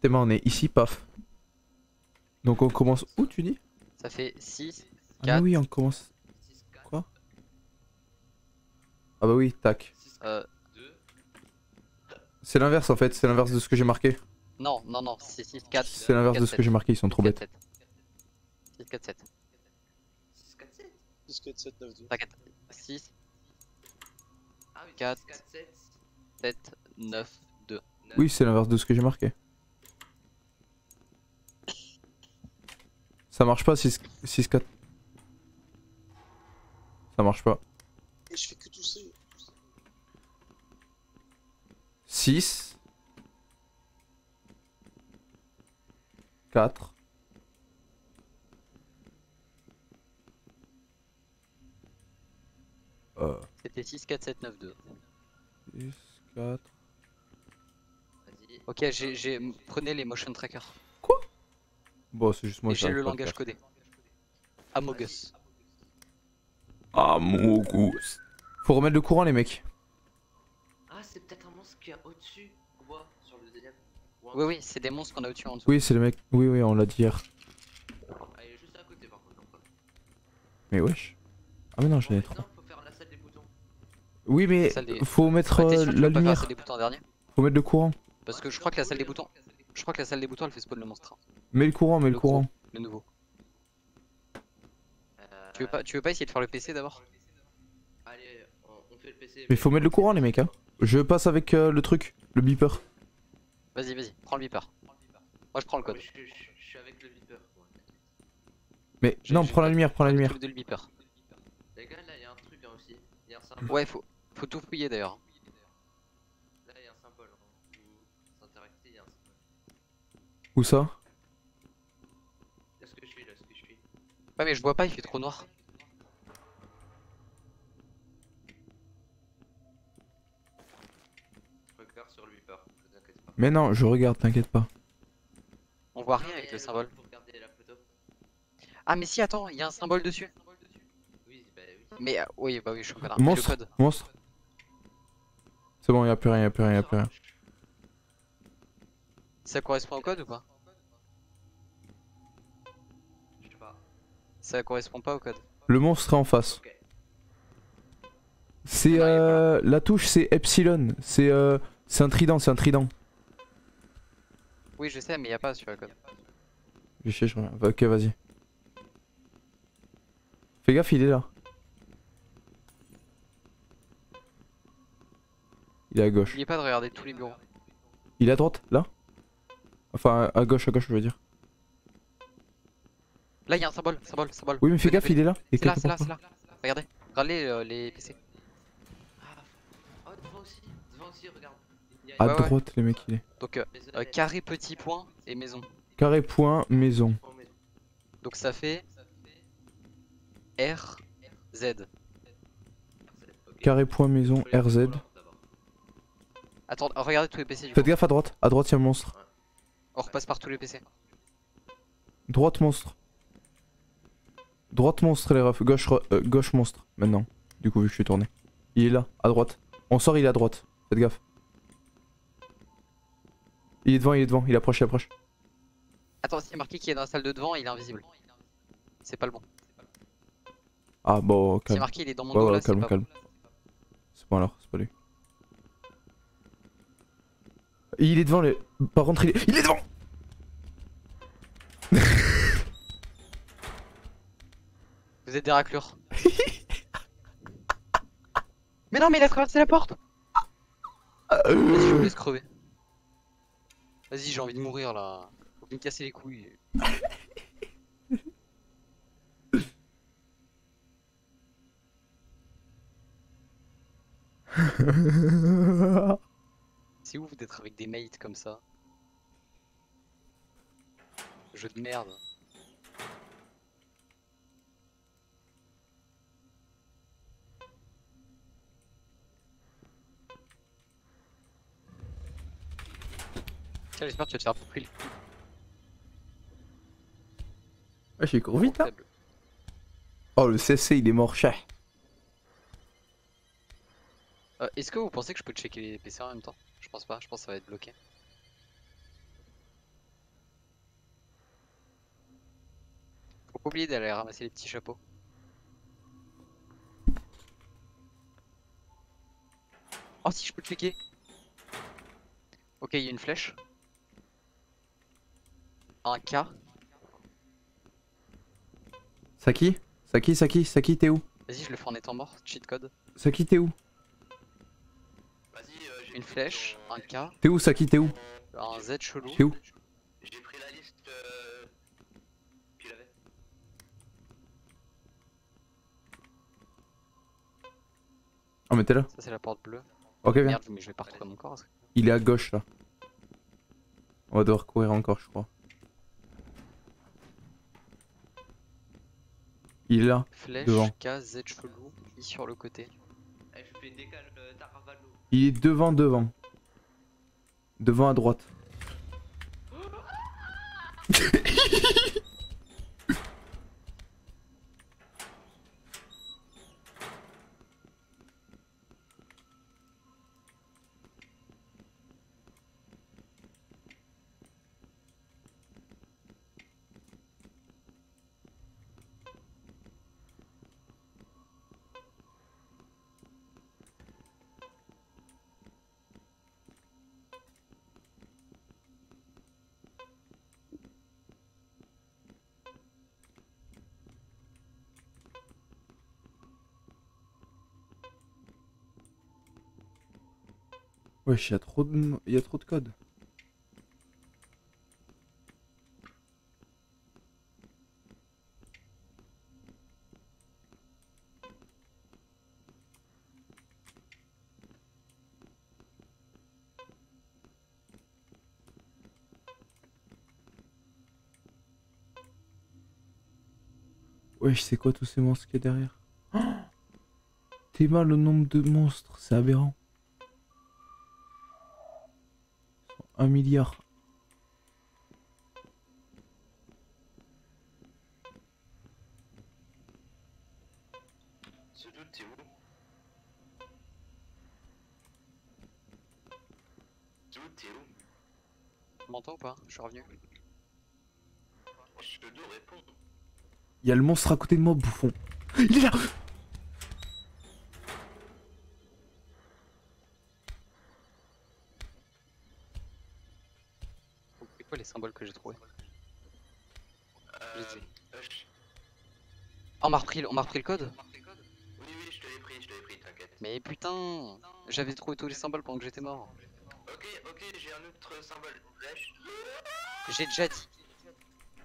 T'es on est ici, paf. Donc on commence où, tu dis? Ça fait 6. Ah mais Quatre. oui, on commence. 6, 4, Quoi? Ah bah oui, tac. 6, Euh. 2. C'est l'inverse en fait, c'est l'inverse de ce que j'ai marqué. Non, non, non. 6, 6, 4. C'est l'inverse de ce que j'ai marqué, ils sont trop bêtes. 6, 4, 7. 6, 4, 7. 6, 4, 7, 9, 2. T'inquiète. 6, Ah oui, Quatre. 6, 4, 7. 7, 9, 2. Oui, c'est l'inverse de ce que j'ai marqué. Ça marche pas 6 6 4. Ça marche pas. Je fais que tousser. 6 4 euh, C'était 6, 4, 7, 9, 2. 6 4 Vas-y. Ok, j'ai, j'ai... prenez les motion trackers. Bon, c'est juste moi qui j'ai le langage codé. Amogus. Ah mon goût. Faut remettre le courant les mecs. Ah, c'est peut-être un monstre qui est au-dessus. On voit sur le deuxième. Ou en Oui, oui, c'est des monstres qu'on a au-dessus en dessous. Oui, c'est le mec. Oui, oui, on l'a dit hier. Ah, il est juste à côté par contre. Mais wesh. Ah mais non, j'en ai trop. faut faire la salle des boutons. Oui, mais faut mettre euh, la lumière. Faut mettre le courant. Parce que je crois que la salle des boutons. Je crois que la salle des boutons elle fait spawn le monstre. Mets le courant, mets le, Le courant. gros. Le nouveau. Euh, Tu veux pas, tu veux pas essayer de faire le PC d'abord? Allez, on, on fait le PC. Mais faut mettre le courant les mecs hein. Je passe avec euh, le truc, le beeper. Vas-y, vas-y, prends le beeper. Moi je prends le Ah, code. mais je, je- je suis avec le moi. Mais non, prends la lumière, prends la lumière. Le beeper. Les gars, là, il y a un truc hein, aussi. Il y a un symbole. Ouais, faut, faut tout fouiller d'ailleurs. Où ça? Là, ce que je suis, là, ce que je suis. Ouais, mais je vois pas, il fait trop noir. Regarde sur inquiétez pas. Mais non, je regarde, t'inquiète pas. On voit rien avec le symbole. Ah, mais si, attends, il y a un symbole dessus. Mais euh, oui, bah oui, je suis un connard. Monstre, monstre. C'est bon, y a plus rien, y a plus rien, y a plus rien. Ça correspond au code ou pas? Je sais pas. Ça correspond pas au code. Le monstre est en face. C'est euh, la touche, c'est epsilon. C'est euh, c'est un trident, c'est un trident. Oui, je sais, mais il y a pas sur le code. Je sais, je reviens. Ok, vas-y. Fais gaffe, il est là. Il est à gauche. N'oubliez pas de regarder tous les bureaux. Il est à droite, là? Enfin, à gauche, à gauche, je veux dire. Là, il y a un symbole, symbole, symbole. Oui, mais fais gaffe, il est là. C'est là, c'est là, c'est là. Regardez, regardez euh, les PC. Ah, oh, devant aussi. Devant aussi, regarde. A À Ouais, ouais. droite, les mecs, il est. Donc, euh, euh, carré, petit point et maison. Carré, point, maison. Mais- Donc ça fait R, Z. Carré, point, maison, là, d'abord. Attends, regardez tous les PC du Faites coup. gaffe à droite. À droite, il y a un monstre. On repasse par tous les PC. Droite, monstre. Droite, monstre, les refs. Gauche, euh, gauche, monstre. Maintenant. Du coup, vu que je suis tourné. Il est là, à droite. On sort, il est à droite. Faites gaffe. Il est devant, il est devant. Il approche, il approche. Attends, s'il y a marqué qu'il est dans la salle de devant, il est invisible. C'est pas le bon. Ah, bon, calme. marqué il est dans mon Ouais, dos ouais, là, c'est calme, pas calme. bon. C'est bon alors, c'est pas lui. Il est devant les. Par contre, il est, il est devant Vous êtes des raclures. mais non, mais il a traversé la porte Vas-y, je vous laisse crever. Vas-y, j'ai envie de mourir là. Faut me casser les couilles. C'est ouf d'être avec des mates comme ça. Jeu de merde. Tiens, j'espère que tu vas te faire pouprer le cul. Ah, j'ai couru vite, là. Faible. Oh, le CC, il est mort cher. Euh, Est-ce que vous pensez que je peux checker les PC en même temps? Je pense pas, je pense que ça va être bloqué. Faut pas oublier d'aller ramasser les petits chapeaux. Oh si je peux checker Ok il y a une flèche. Un K. Saki? Saki, Saki, Saki, t'es où? Vas-y je le fais en étant mort, cheat code. Saki, t'es où? Une flèche, un K, T'es où, Saki, t'es où? Un Z chelou. T'es où? J'ai pris la liste. Euh... Qu'il avait. Oh, mais t'es là. Ça c'est la porte bleue. Ok, viens. Merde mais je vais pas retrouver mon corps. est-ce que- Il est à gauche, là. On va devoir courir encore, je crois. Il est là. Flèche, Devant. K, Z chelou, I sur le côté. Eh, je fais décale euh, Taravalo. Il est devant, devant. Devant à droite. Wesh, il y a trop de, il y a trop de code. Wesh, c'est quoi tous ces monstres qu'il y a derrière? T'es mal le nombre de monstres, c'est aberrant. Un milliard. Ce doute, t'es où? Ce doute, t'es où? Tu m'entends ou pas? Je suis revenu. Je te réponds. Il y a le monstre à côté de moi, bouffon. Il est là C'est quoi les symboles que j'ai trouvés Euh, on m'a repris, le- on m'a repris le code Oui, oui, je te l'ai pris, je te l'ai pris, t'inquiète. Mais putain J'avais trouvé tous les symboles pendant que j'étais mort. Ok, ok, j'ai un autre symbole. J'ai déjà dit.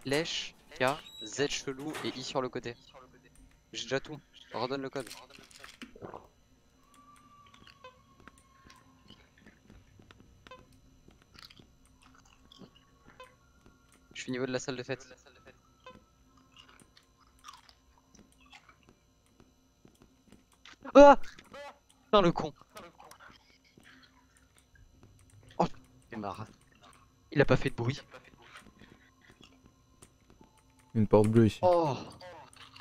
Lèche, K, Z chelou et I sur le côté. J'ai déjà tout. Redonne le code. Suis au niveau de la salle de fête. Ah Putain le con Oh j'ai marre. Il a pas fait de bruit. Une porte bleue ici. Oh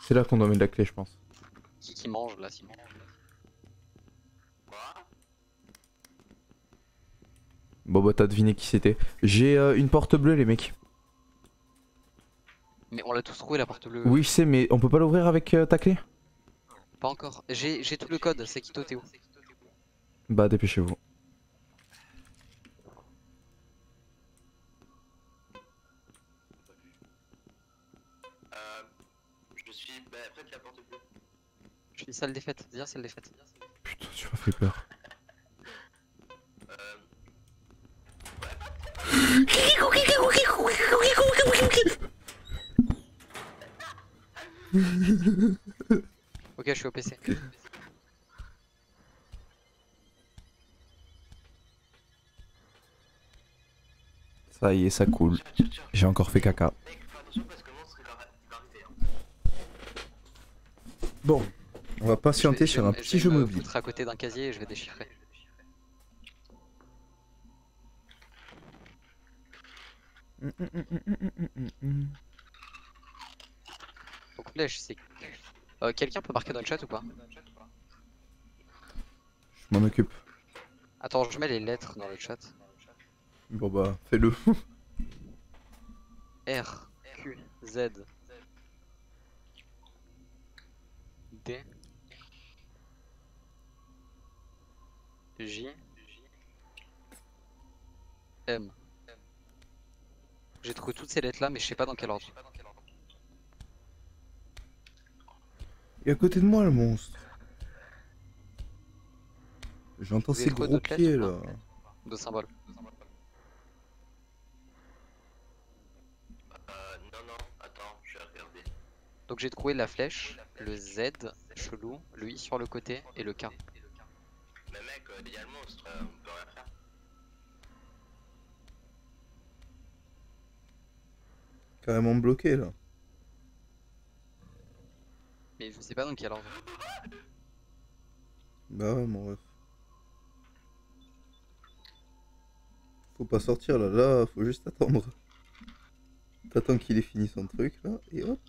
C'est là qu'on doit mettre la clé, je pense. Qui qui mange là Bon bah t'as deviné qui c'était. J'ai euh, une porte bleue les mecs. Mais on l'a tous trouvé la porte bleue. Oui je sais mais on peut pas l'ouvrir avec euh, ta clé? Pas encore. J'ai j'ai tout le code, c'est Kito Théo. Bah dépêchez-vous. Euh. Je suis bah, près de la porte bleue. Je suis salle des fêtes, viens salle des fêtes. Putain tu m'as fait peur. Euh. Ok, je suis au PC. Ça y est, ça coule. J'ai encore fait caca. Mec, fais attention parce que le monstre il va, il va arriver. Bon, on va patienter Je vais- sur je un vais- petit je jeu vais me mobile. foutre à côté d'un casier et je vais déchiffrer. Donc c'est. Euh, Quelqu'un peut marquer dans le chat ou pas? Je m'en occupe. Attends, je mets les lettres dans le chat. Bon bah, fais-le. R, Q, Z, D, J, M. J'ai trouvé toutes ces lettres là, mais je sais pas dans quel ordre. Il est à côté de moi le monstre. J'entends ses gros pieds là. ou De symboles. Euh, non, non, attends, je vais regarder. Donc j'ai trouvé la flèche, le Z, chelou, le I sur le côté et le K. Mais mec, euh, il y a le monstre, euh, on peut rien faire. Carrément bloqué là. Je sais pas dans quel ordre. Bah ouais mon ref. Faut pas sortir là, là faut juste attendre. T'attends qu'il ait fini son truc là et hop.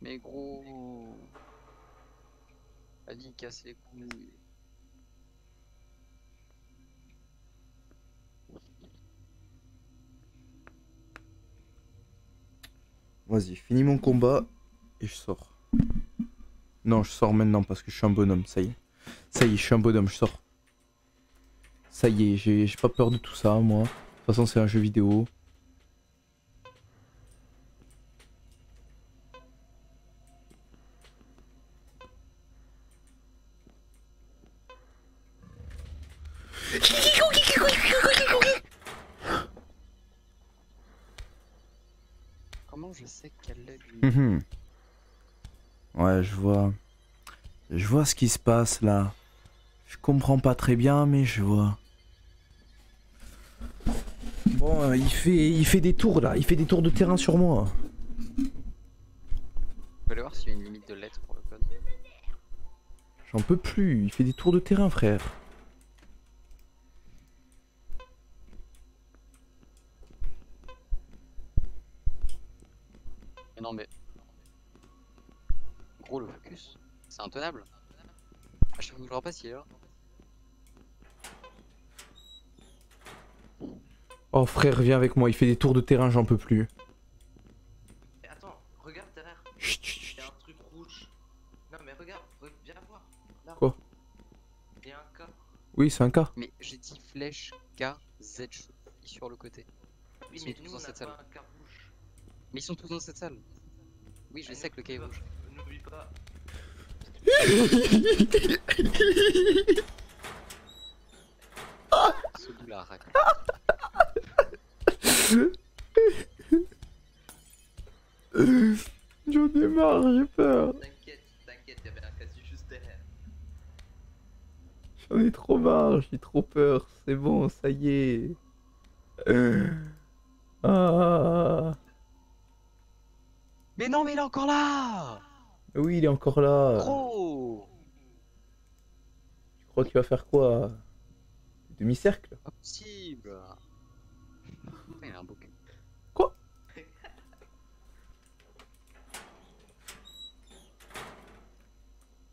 Mais gros. Vas-y, casse les couilles. Vas-y, finis mon combat et je sors. Non, je sors maintenant parce que je suis un bonhomme, ça y est. Ça y est, je suis un bonhomme, je sors. Ça y est, j'ai pas peur de tout ça, moi. De toute façon, c'est un jeu vidéo. Comment je sais qu'elle est lui Mhm. Ouais, je vois. Je vois ce qui se passe là. Je comprends pas très bien, mais je vois. Bon, euh, il fait, il fait des tours là. Il fait des tours de terrain sur moi. Je vais aller voir s'il y a une limite de lettres pour le code. J'en peux plus. Il fait des tours de terrain, frère. Intenable. Que je repasse, il est là. Oh frère, viens avec moi. Il fait des tours de terrain. J'en peux plus. Mais attends, regarde derrière, Chut, chut, il chut. y a un truc rouge. Non, mais regarde, re- viens voir. Là. Quoi Il y a un cas. Oui, c'est un cas. Mais j'ai dit flèche K, Z sur le côté. Oui, Ils mais sont tous nous, dans on cette pas salle. un cas rouge. Mais ils sont tous dans cette salle. Oui, je Ah, sais que le K est rouge. pas- N'oublie pas. Ce bout là, rac. J'en ai marre, j'ai peur. T'inquiète, t'inquiète, il y avait un casier juste derrière. J'en ai trop marre. J'ai trop peur. C'est bon, ça y est. Euh. Ah. Mais non, mais il est encore là Oui, il est encore là. Gros Tu crois qu'il va faire quoi? Demi-cercle? Pas possible Il a un cul. Quoi?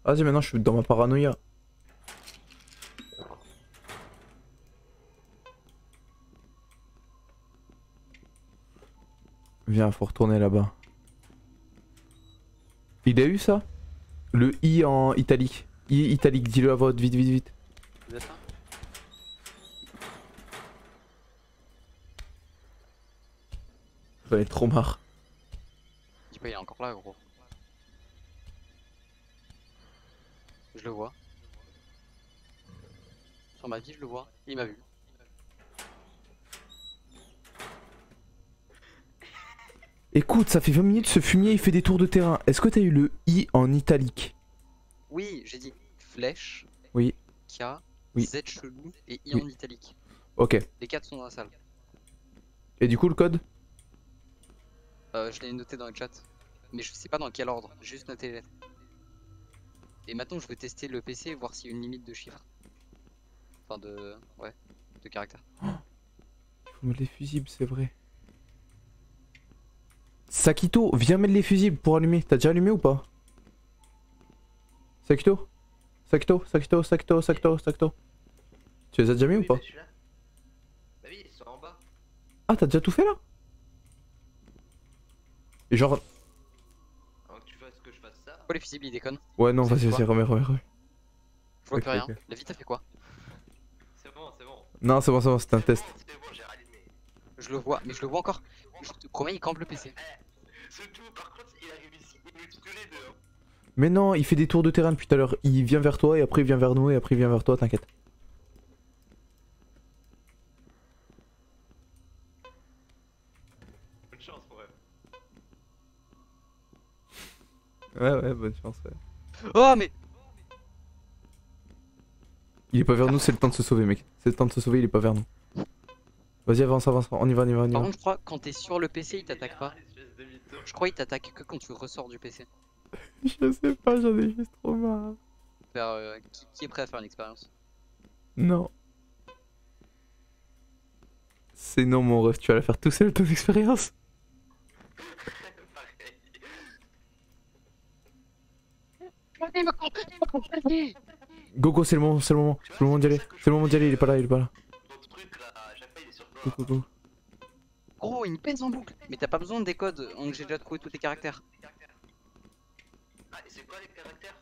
Vas-y, maintenant je suis dans ma paranoïa. Viens, faut retourner là-bas. Il a eu ça Le I en italique. I italique, dis-le à haute, vite, vite, vite. Vous êtes là J'en ai trop marre. Dis pas, il est encore là, gros. Je le vois. Sur ma vie, je le vois. Il m'a vu. Écoute, ça fait 20 minutes, ce fumier il fait des tours de terrain. Est-ce que t'as eu le I en italique? Oui, j'ai dit flèche. Oui. K. Oui. Z chelou et I Oui. en italique. Ok. Les quatre sont dans la salle. Et du coup, le code? Euh, je l'ai noté dans le chat. Mais je sais pas dans quel ordre. Juste noter les lettres. Et maintenant, je veux tester le PC et voir s'il y a une limite de chiffres. Enfin, de. Ouais. De caractères. Faut mettre les fusibles, c'est vrai. Sakito, viens mettre les fusibles pour allumer. T'as déjà allumé ou pas? Sakito? Sakito, Sakito, Sakito, Sakito, Sakito. Tu les as déjà mis ou pas? bah. Bah oui, ils sont en bas. Ah, t'as déjà tout fait là? Et genre. Alors que tu fasses que je fasse ça. Pourquoi les fusibles ils déconnent? Ouais, non, C'est vas-y, vas-y, remets, remets, remets. Je vois plus rien. La vie, t'as fait quoi? C'est bon, c'est bon. Non, c'est bon, c'est bon, c'était un C'est test. bon, C'est bon. Je le vois, mais je le vois encore. Je te promets, il campe le PC. Surtout, par contre, il arrive ici, il nous tue tous les deux. hein. Mais non, il fait des tours de terrain depuis tout à l'heure. Il vient vers toi et après il vient vers nous et après il vient vers toi, t'inquiète. Bonne chance, ouais. Ouais, ouais, bonne chance. ouais. Oh, mais Il est pas vers nous, c'est le temps de se sauver, mec. C'est le temps de se sauver, il est pas vers nous. Vas-y, avance, avance, on y va, on y va, on y Par va. contre, je crois quand t'es sur le PC, il t'attaque pas. Je crois qu'il t'attaque que quand tu ressors du PC. Je sais pas, j'en ai juste trop marre. Faire, euh, qui, qui est prêt à faire une expérience? Non. C'est non, mon ref, tu vas la faire tout seul, ton expérience. Pareil. Go, go, c'est le moment, c'est le moment. C'est le moment d'y aller. C'est le moment d'y aller, il est pas là, il est pas là. Go, go, go. Gros, il me pèse en boucle. Mais t'as pas besoin des codes, donc j'ai déjà trouvé tous les caractères. Ah, et c'est quoi les caractères?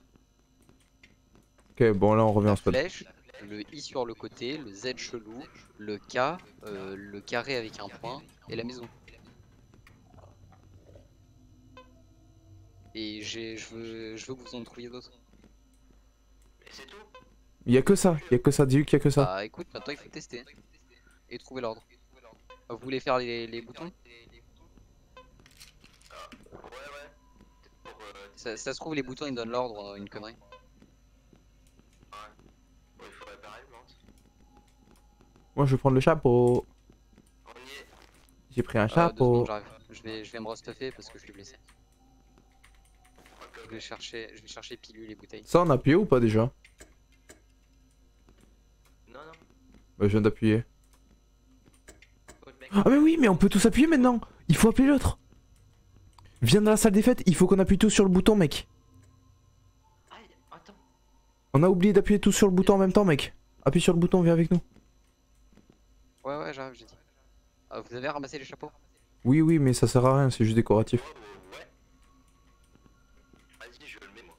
Ok, bon, là on revient en spot. flèche, le I sur le côté, le Z chelou, le K, euh, le carré avec un point et la maison. Et j'ai, je veux, je veux que vous en trouviez d'autres. Et c'est tout? Y'a que ça, y'a que ça, dis-lui qu'il y a que ça. Bah écoute, maintenant il faut tester et trouver l'ordre. Vous voulez faire les, les boutons Ouais, ouais. Euh, ça, ça se trouve les boutons ils donnent l'ordre, euh, une connerie. bon, il monte. Moi je vais prendre le chapeau. On y est. J'ai pris un Euh, chapeau. Je vais, je vais me restuffer parce que je suis blessé. Je vais chercher, je vais chercher pilule et bouteilles. Ça on a appuyé ou pas déjà? Non, non. Bah je viens d'appuyer. Ah mais oui, mais on peut tous appuyer maintenant. Il faut appeler l'autre. Viens dans la salle des fêtes, il faut qu'on appuie tous sur le bouton, mec. On a oublié d'appuyer tous sur le bouton en même temps, mec. Appuie sur le bouton, viens avec nous. Ouais ouais j'arrive j'ai dit. Ah, vous avez ramassé les chapeaux? Oui, oui, mais ça sert à rien, c'est juste décoratif. Ouais. Vas-y, je le mets moi.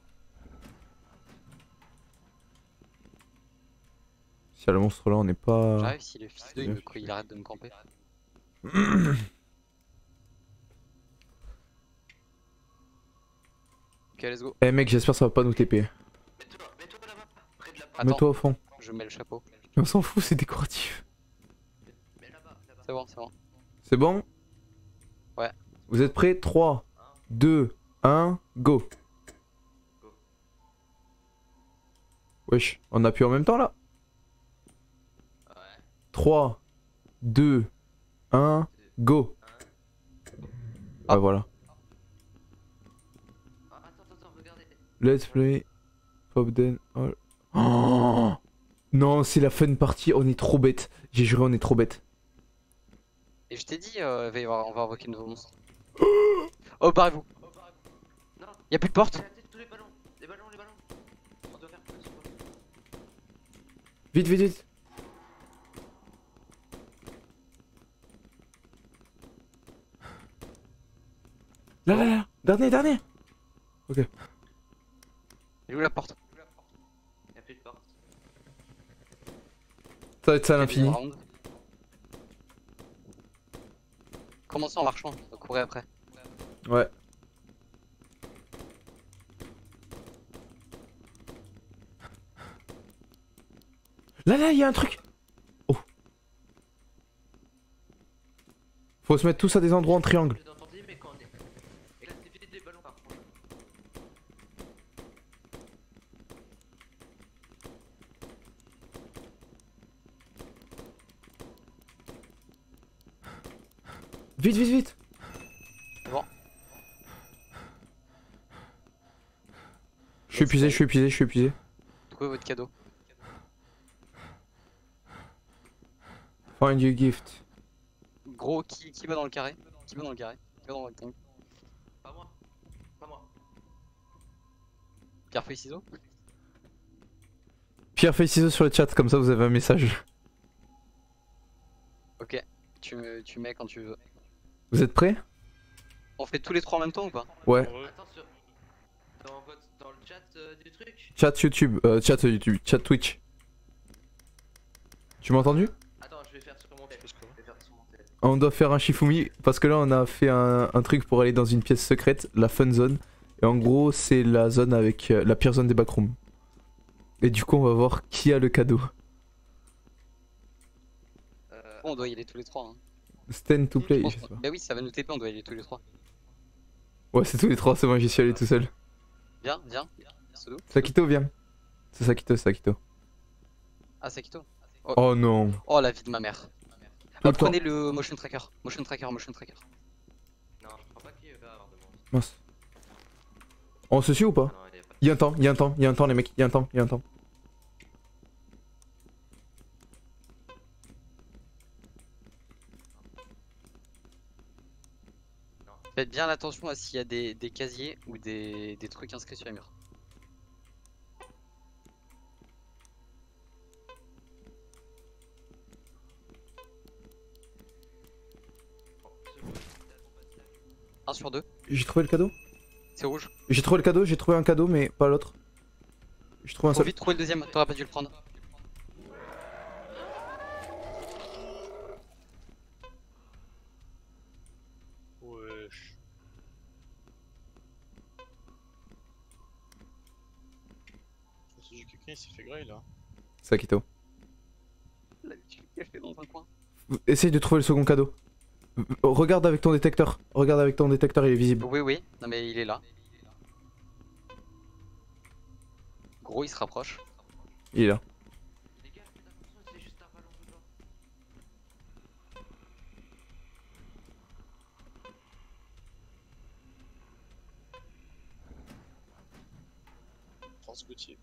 Si à le monstre là, on n'est pas. J'arrive si le fils de il, bien me- il arrête de me camper. Ok let's go. Eh mec, j'espère que ça va pas nous TP. Mets-toi, là-bas, près de la porte. Attends, Mets-toi au fond. je mets le chapeau. On s'en fout, c'est décoratif. Mets là-bas, là-bas. C'est bon c'est bon. C'est bon? Ouais. Vous êtes prêts? 3, 2, 1, go. Go. Wesh, on appuie en même temps là Ouais. 3, 2, 1, go. Ah voilà. Attends, attends, attends, regardez. Let's play. Pop then all. Oh non, c'est la fun party, on est trop bête. J'ai juré, on est trop bête. Et je t'ai dit euh, on va invoquer nouveaux monstres. oh barrez-vous. Non, Y'a plus de porte la tête, tous Là, là, là Dernier, dernier Ok. Et où la porte? Y'a plus de porte. Ça va être ça à l'infini. Commençons en marchant, on va courir après. Ouais. Là, là, y'a un truc Oh. Faut se mettre tous à des endroits en triangle. Vite, vite, vite. Bon. Je suis épuisé, je suis épuisé, je suis épuisé. Trouvez votre cadeau. Find your gift. Gros, qui, qui va dans le carré? Qui va dans le carré? Qui va dans le rectangle Pas moi. Pas moi. Pierre, feuille, ciseaux Pierre fait ciseaux sur le chat, comme ça vous avez un message. Ok, tu, me, tu mets quand tu veux. Vous êtes prêts? On fait tous les trois en même temps ou pas? Ouais. Ouais. Attention. Dans, votre... dans le chat euh, du truc? Chat YouTube, euh, chat YouTube, chat Twitch. Tu m'as entendu? Attends, je vais faire sur mon tel. Parce que- Je vais faire sur mon tel. On doit faire un Shifumi parce que là on a fait un, un truc pour aller dans une pièce secrète, la fun zone. Et en gros c'est la zone avec euh, la pire zone des backrooms. Et du coup on va voir qui a le cadeau. Euh, On doit y aller tous les trois. Hein. Stand to play, Je. Bah oui, ça va nous TP, on doit y aller tous les trois. Ouais c'est tous les trois, c'est moi j'y suis allé tout seul. Viens, viens. Pseudo. Sakito viens. C'est Sakito, c'est Sakito. Ah, Sakito? Oh non. Oh, la vie de ma mère. Ah, prenez le motion tracker. Motion tracker, motion tracker. non, je crois pas qu'il va avoir de monde. Mince. On se suit ou pas? Non, il y a pas. Il y a un temps, il y a un temps, il y a un temps les mecs, il y a un temps, il y a un temps. Faites bien attention à s'il y a des, des casiers ou des, des trucs inscrits sur les murs. 1 sur 2, J'ai trouvé le cadeau c'est rouge. J'ai trouvé le cadeau, j'ai trouvé un cadeau mais pas l'autre. J'ai trouvé un Faut seul. vite trouver le deuxième, t'aurais pas dû le prendre. Wesh. Il s'est fait grey là. Sakito. Dans un coin. Essaye de trouver le second cadeau. Regarde avec ton détecteur. Regarde avec ton détecteur, il est visible. Oui, oui, non mais il est là. Gros, il se rapproche. Il est là. Les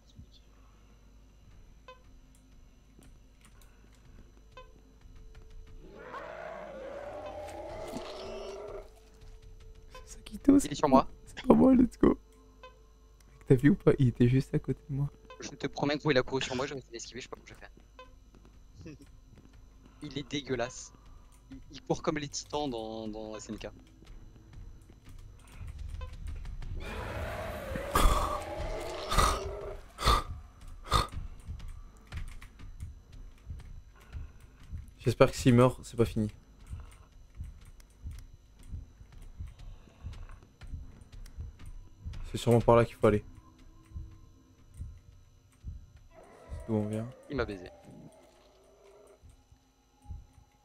Il est sur moi. C'est pas moi, let's go. T'as vu ou pas? Il était juste à côté de moi. Je te promets que gros, il a couru sur moi, j'aurais essayé d'esquiver, je sais pas comment j'ai fait. Il est dégueulasse. Il, il court comme les titans dans, dans SNK. J'espère que s'il meurt, c'est pas fini. C'est sûrement par là qu'il faut aller. C'est D'où on vient Il m'a baisé.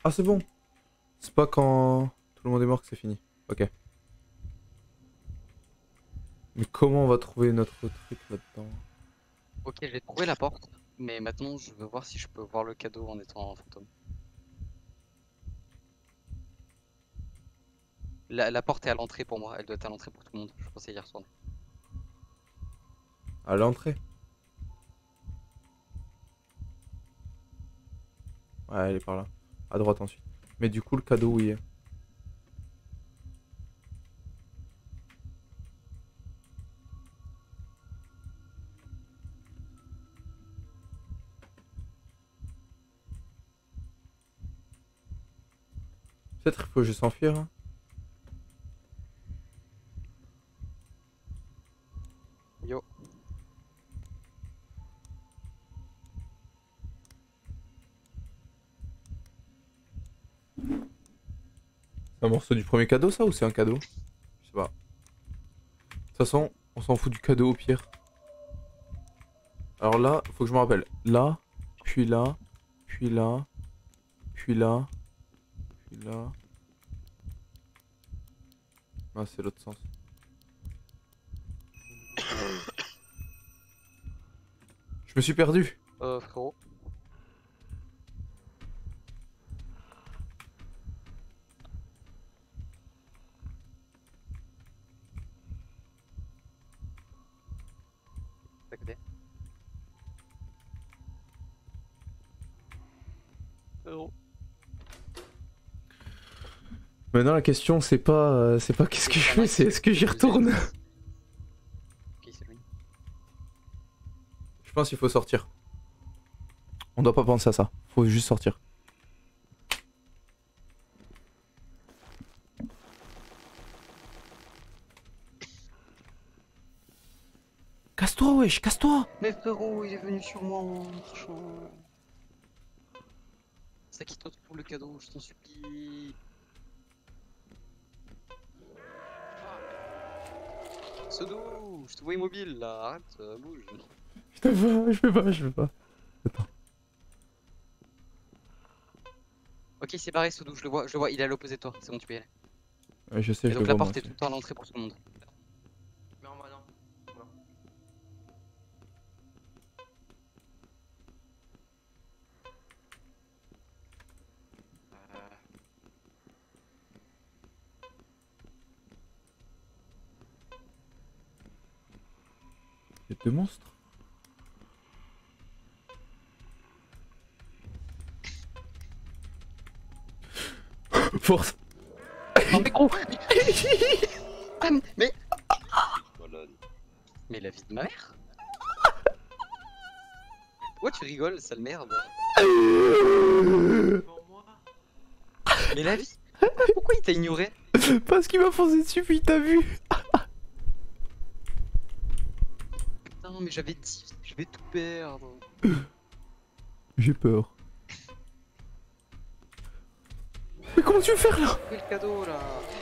Ah, c'est bon. C'est pas quand tout le monde est mort que c'est fini. Ok. Mais comment on va trouver notre truc là-dedans? Ok, j'ai trouvé la porte, mais maintenant je veux voir si je peux voir le cadeau en étant un fantôme. La, la porte est à l'entrée pour moi, elle doit être à l'entrée pour tout le monde. Je pensais y retourner. À l'entrée. Ouais, elle est par là. À droite ensuite. Mais du coup, le cadeau, où il est Peut-être il faut juste s'enfuir. hein. Yo. Un morceau du premier cadeau, ça, ou c'est un cadeau? Je sais pas. De toute façon, on s'en fout du cadeau au pire. Alors là, faut que je me rappelle. Là, puis là, puis là, puis là, puis là. Ah, c'est l'autre sens. Je me suis perdu. Euh, frérot. D'à côté. Frérot. Maintenant, la question, c'est pas, euh, c'est pas qu'est-ce que je fais, c'est est-ce que j'y retourne? Ok, c'est lui. Je pense qu'il faut sortir. On doit pas penser à ça. Faut juste sortir. Casse-toi, wesh, casse-toi Mais frérot, il est venu sur moi en marchant. Ça qui toi pour le cadeau, je t'en supplie. Sodo, je te vois immobile là, arrête, euh, bouge. Je peux pas, je peux pas, je peux pas. Ok, c'est barré, Sodo, je le vois, je le vois, il est à l'opposé de toi, c'est bon, tu peux y aller. Ouais, je sais, Et je donc le la vois, moi porte est tout le temps à l'entrée pour tout le monde. Mais en bas, non. Voilà. Euh, Il y a deux monstres Force Non mais gros Ah, mais Malade. Mais la vie de ma mère Pourquoi tu rigoles, sale merde. Mais la vie Pourquoi il t'a ignoré? Parce qu'il m'a foncé dessus, puis t'as vu Mais j'avais dit, je vais tout perdre. J'ai peur. Mais comment tu veux faire là? Où est le cadeau là?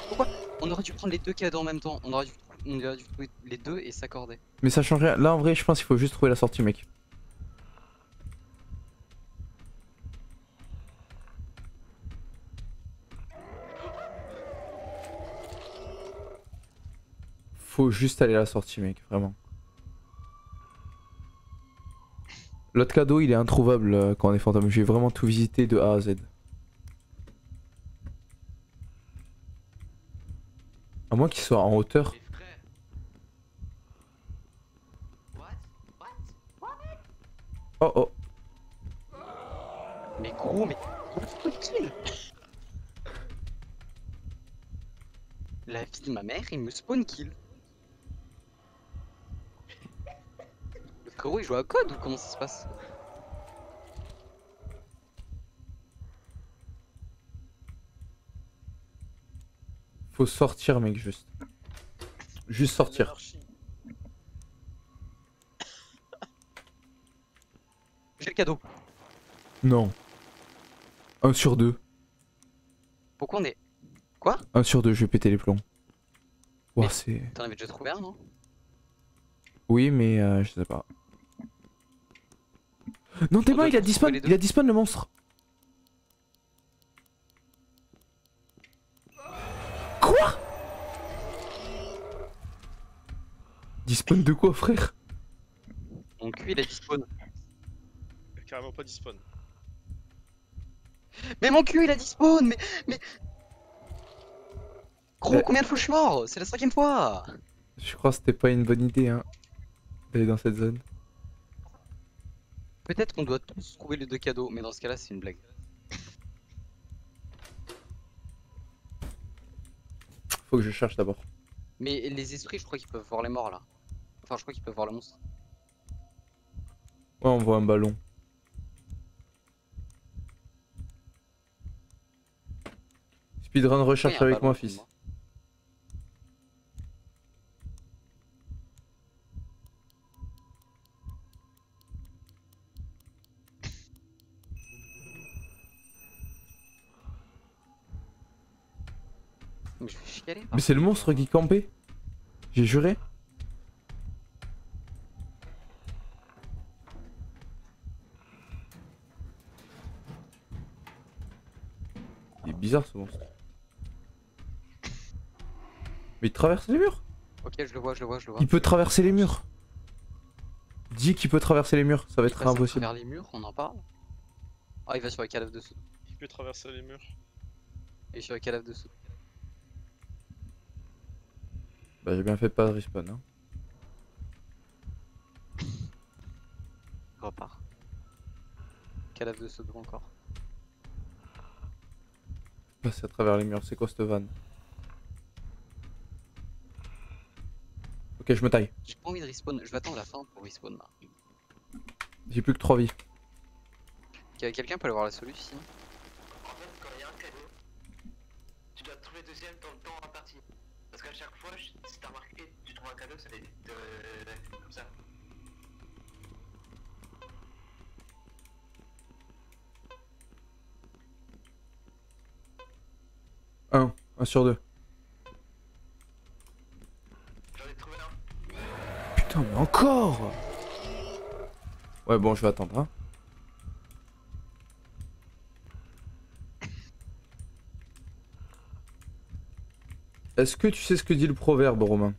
Pourquoi? On aurait dû prendre les deux cadeaux en même temps. On aurait dû, on aurait dû trouver les deux et s'accorder. Mais ça change rien. Là en vrai, je pense qu'il faut juste trouver la sortie, mec. Faut juste aller à la sortie, mec, vraiment. L'autre cadeau, il est introuvable euh, quand on est fantôme. J'ai vraiment tout visité de A à Z. À moins qu'il soit en hauteur. Oh oh. Mais gros, mais. La vie de ma mère, il me spawn kill. Frérot il joue à code ou comment ça se passe? Faut sortir, mec, juste. Juste sortir. J'ai le cadeau. Non. 1 sur 2. Pourquoi on est. 1 sur 2, je vais péter les plombs. C'est. T'en avais déjà trouvé un, non? Oui, mais euh, je sais pas. Non, t'es On pas, doit il a dispawn, il a dispawn le monstre. Quoi? Dispawn de quoi, frère? Mon cul il a dispawn. Il a Carrément pas dispawn. Mais mon cul il a dispawn Mais. Mais. Gros, Euh. combien de fois je suis mort? C'est la cinquième fois Je crois que c'était pas une bonne idée, hein, d'aller dans cette zone. Peut-être qu'on doit tous trouver les deux cadeaux, mais dans ce cas-là, c'est une blague. Faut que je cherche d'abord. Mais les esprits, je crois qu'ils peuvent voir les morts là. Enfin, je crois qu'ils peuvent voir le monstre. Ouais, on voit un ballon. Speedrun recherche avec moi, fils. moi. Mais c'est le monstre euh, qui campait. J'ai juré. Il est bizarre ce monstre. Mais il traverse les murs Ok, je le vois, je le vois, je le vois. Il peut traverser les murs Dis qu'il peut traverser les murs, ça va Il être impossible. travers les murs, on en parle. Ah, il va sur les cadavres dessous. Il peut traverser les murs. Il est sur les cadavres dessous. Bah j'ai bien fait de pas de respawn hein. Repart. Cadavre dessous devant encore. Passer à travers les murs, c'est quoi cette vanne Ok je me taille. J'ai pas envie de respawn, je vais attendre la fin pour respawn là. J'ai plus que 3 vies. Quel- Quelqu'un peut aller voir la solution En fait, quand il y a un cadeau, tu dois trouver le deuxième dans le temps imparti. Parce qu'à chaque fois, je- cadeau, ça fait de... comme ça. Un, un sur deux. J'en ai trouvé un. Putain mais encore Ouais bon je vais attendre hein. Est-ce que tu sais ce que dit le proverbe Romain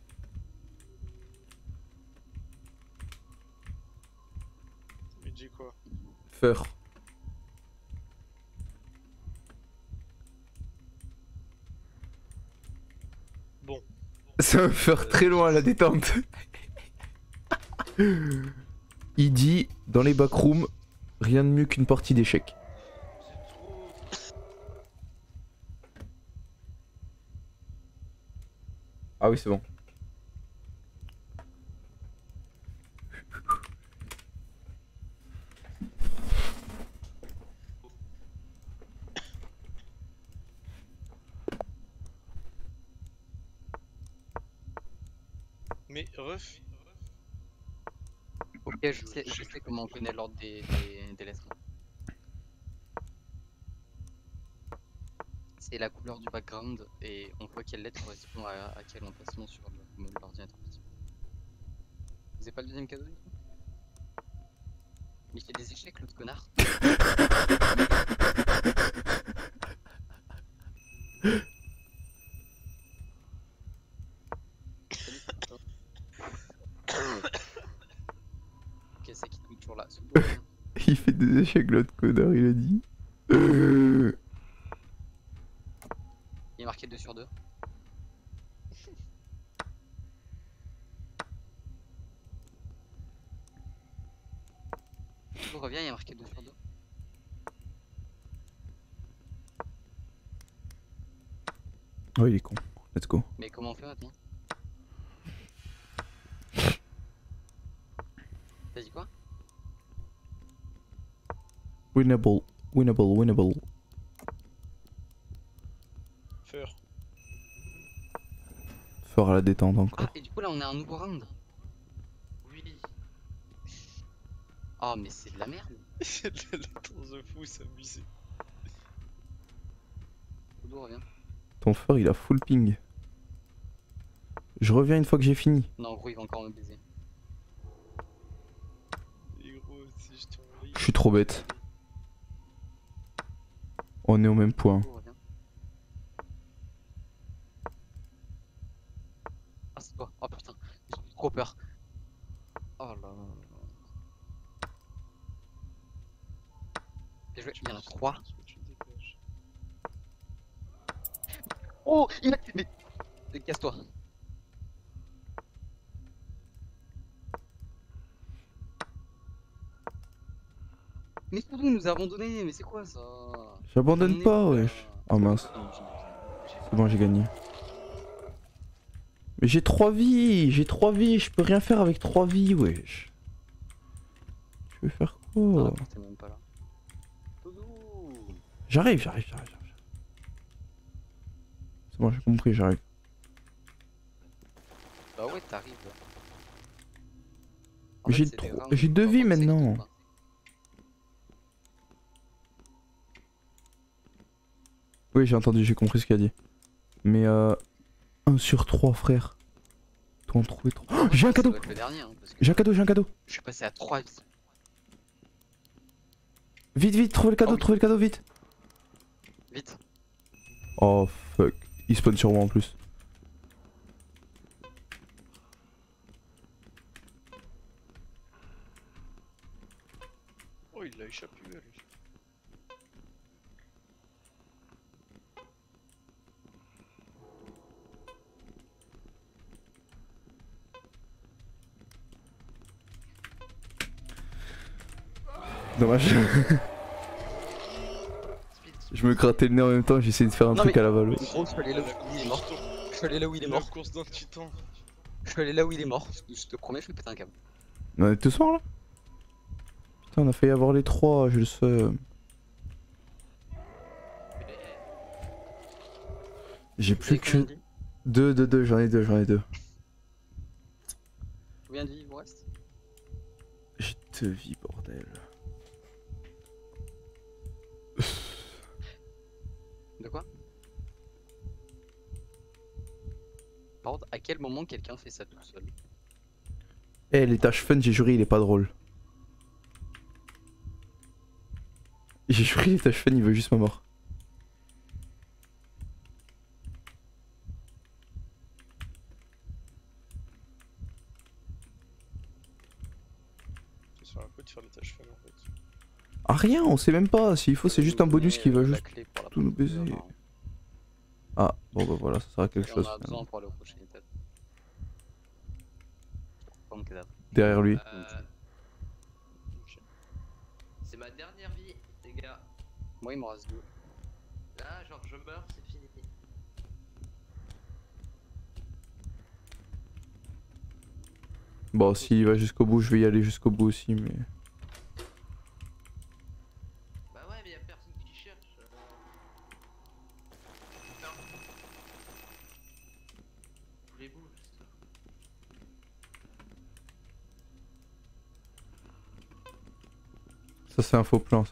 Il dit quoi Faire. Bon. Faire très loin la détente. Il dit dans les backrooms, rien de mieux qu'une partie d'échecs. Ah oui c'est bon. Mais ref, Ok, je sais, je sais on connaît l'ordre des, lettres. C'est la couleur du background et on voit quelle lettre correspond à, à quel emplacement sur le- l'ordinateur. Vous avez pas le deuxième cadeau Mais il fait des échecs l'autre connard Ok, c'est qui toujours là. sous le dos, hein. Il échecs l'autre connard il a dit. Il est marqué 2 sur 2. Je reviens, il y a marqué 2 sur 2. Oh il est con. Let's go. Mais comment on fait maintenant T'as dit quoi? Winnable. Winnable, winnable. faire. Fort à la détente encore. Ah, et du coup là on a un nouveau round Oui. Oh, mais c'est de la merde la latence de fou, c'est abusé. Revient. Ton fort il a full ping. Je reviens une fois que j'ai fini. Non, en gros, il va encore me baiser. Et gros, si je t'envoie. Je suis trop bête. On est au même point. Ah, c'est toi. Oh putain, j'ai trop peur. Oh là. Bien joué, il y en a 3. Tu te dépêches. Oh, il m'a. Mais. Casse-toi. Mais surtout, nous a abandonné, mais c'est quoi ça? J'abandonne pas, wesh. Oh mince, c'est bon, j'ai gagné. Mais j'ai 3 vies, j'ai 3 vies, je peux rien faire avec 3 vies, wesh. Tu veux faire Ah, quoi. Dodo J'arrive, j'arrive, j'arrive. C'est bon, j'ai compris, j'arrive. Bah ouais, t'arrives. J'ai c'était trop- vraiment- j'ai deux en vies fait, c'est maintenant. Oui, j'ai entendu, j'ai compris ce qu'il a dit. Mais euh. 1 sur 3, frère. Toi en trouver 3. Oh, j'ai un cadeau hein, J'ai un cadeau, j'ai un cadeau je suis passé à 3 vies. Vite, vite, trouvez le cadeau, Oh oui. trouvez le cadeau, vite Vite. Oh fuck. Il spawn sur moi en plus. Oh, il l'a échappé, lui. Dommage. Je me grattais le nez en même temps, essayé de faire un Non, truc mais- à la valo. Gros, je suis allé là où il est mort. Je suis allé là où il est mort. course d'un titan. Je suis allé là où il est mort. Je te promets, je vais péter un câble. On est tous morts là? Putain, on a failli avoir les trois, je le sais. J'ai plus que deux, deux, deux, j'en ai deux, j'en ai deux. Combien de vies il vous reste? J'ai deux vies, bordel. De quoi? Par contre, à quel moment quelqu'un fait ça tout seul? Eh, les tâches fun, j'ai juré, il est pas drôle. J'ai juré, les tâches fun, il veut juste ma mort. Ça sert à quoi de faire les tâches fun en fait? Ah, rien, on sait même pas. S'il faut, c'est juste un bonus qui va Euh, juste. Clé pour la tout nous baiser. Ah, bon bah voilà, ça sera quelque chose. On a besoin pour étape. Prendre que dalle. Derrière lui. Euh, C'est ma dernière vie, les gars. Moi, il m'en reste deux. Là, genre, je meurs, c'est fini. Bon, s'il va jusqu'au bout, je vais y aller jusqu'au bout aussi, mais. Bah ouais, mais y'a personne qui cherche. euh. Non. Voulez-vous juste Ça, c'est un faux plan, ça.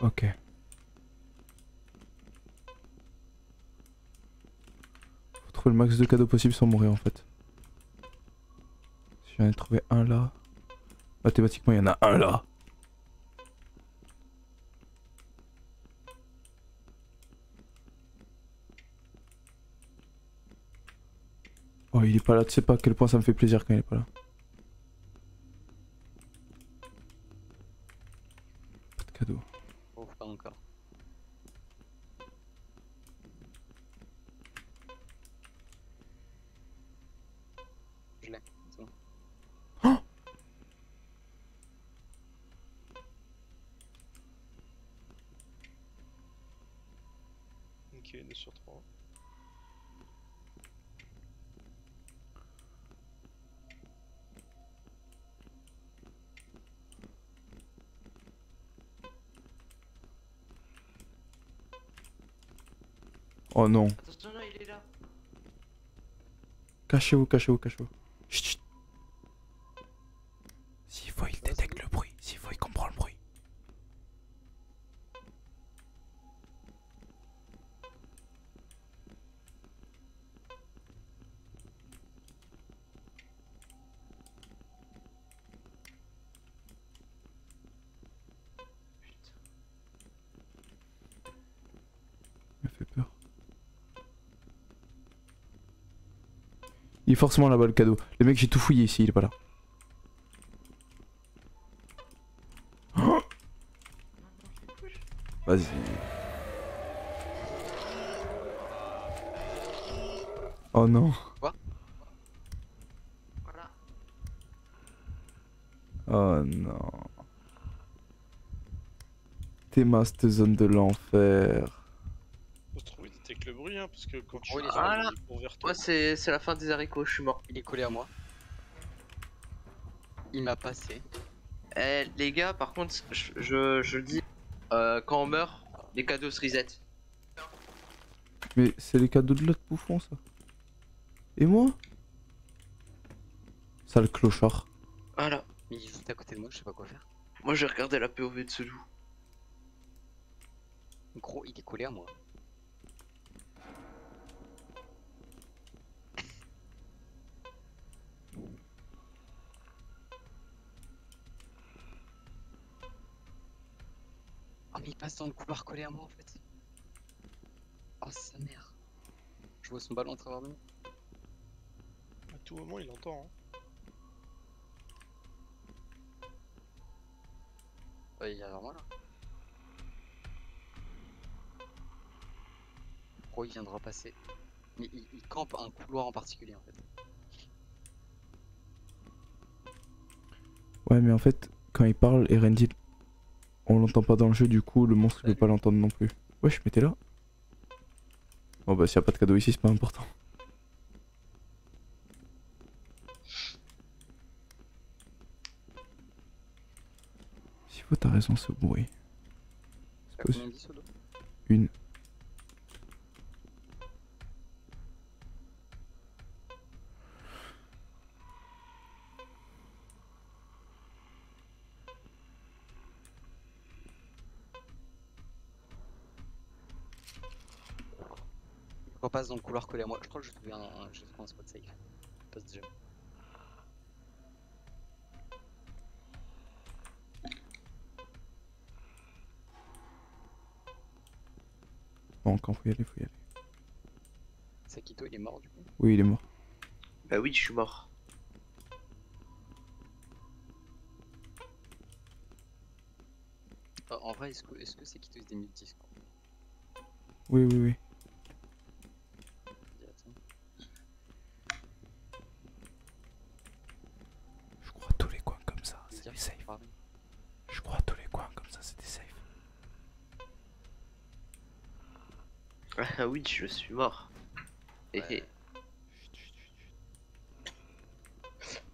Ok. Faut trouver le max de cadeaux possible sans mourir en fait. J'en ai trouvé un là. Mathématiquement, il y en a un là. Oh, il est pas là, tu sais pas à quel point ça me fait plaisir quand il est pas là. Pas de cadeau. Oh, pas encore. Je l'ai, c'est bon. Ok, 2 sur 3. Oh non. Attention, non, il est là. Cachez-vous, cachez-vous, cachez-vous. Chut, chut. S'il faut, il détecte le bruit. S'il faut, il comprend le bruit. Putain. Il me fait peur. Il est forcément là-bas le cadeau. Le mec, j'ai tout fouillé ici, il est pas là. Oh les. Vas-y. Oh non. Voilà. Oh non. T'es cette zone de l'enfer. Faut se trouver détecte le bruit, hein, parce que quand tu Oh. Moi, c'est c'est la fin des haricots, je suis mort. Il est collé à moi. Il m'a passé. Eh, les gars, par contre, je, je, je le dis, euh, quand on meurt, Les cadeaux se reset. Mais c'est les cadeaux de l'autre bouffon ça. Et moi? Sale clochard. Voilà. Mais il est juste à côté de moi, je sais pas quoi faire. Moi j'ai regardé la POV de ce loup. Gros, il est collé à moi. Oh mais il passe dans le couloir collé à moi en fait. Oh sa mère. Je vois son ballon à travers de moi. À tout moment, il entend. Hein. Ouais, il est derrière moi là. Gros, il viendra passer? Mais il, il campe un couloir en particulier en fait. Ouais mais en fait quand il parle Erendil on l'entend pas dans le jeu du coup le monstre il peut pas l'entendre non plus. Wesh mais t'es là Bon bah s'il y a pas de cadeau ici c'est pas important. Si faut t'as raison ce bruit. T'as possible. combien de 10 au dos Une. Il repasse dans le couloir collé à moi. Je crois que un, un, j'ai trouvé un spot safe. Il passe déjà. Bon quand faut y aller faut y aller. Sakito il est mort du coup. Oui il est mort. Bah oui, je suis mort. Ah, en vrai, est-ce que, est-ce que Sakito se démute Discord Oui oui oui. Attends. Je crois à tous les coins comme ça, Je veux c'est dire, des safe. pareil. Je crois à tous les coins comme ça, c'est des safe. Je suis mort.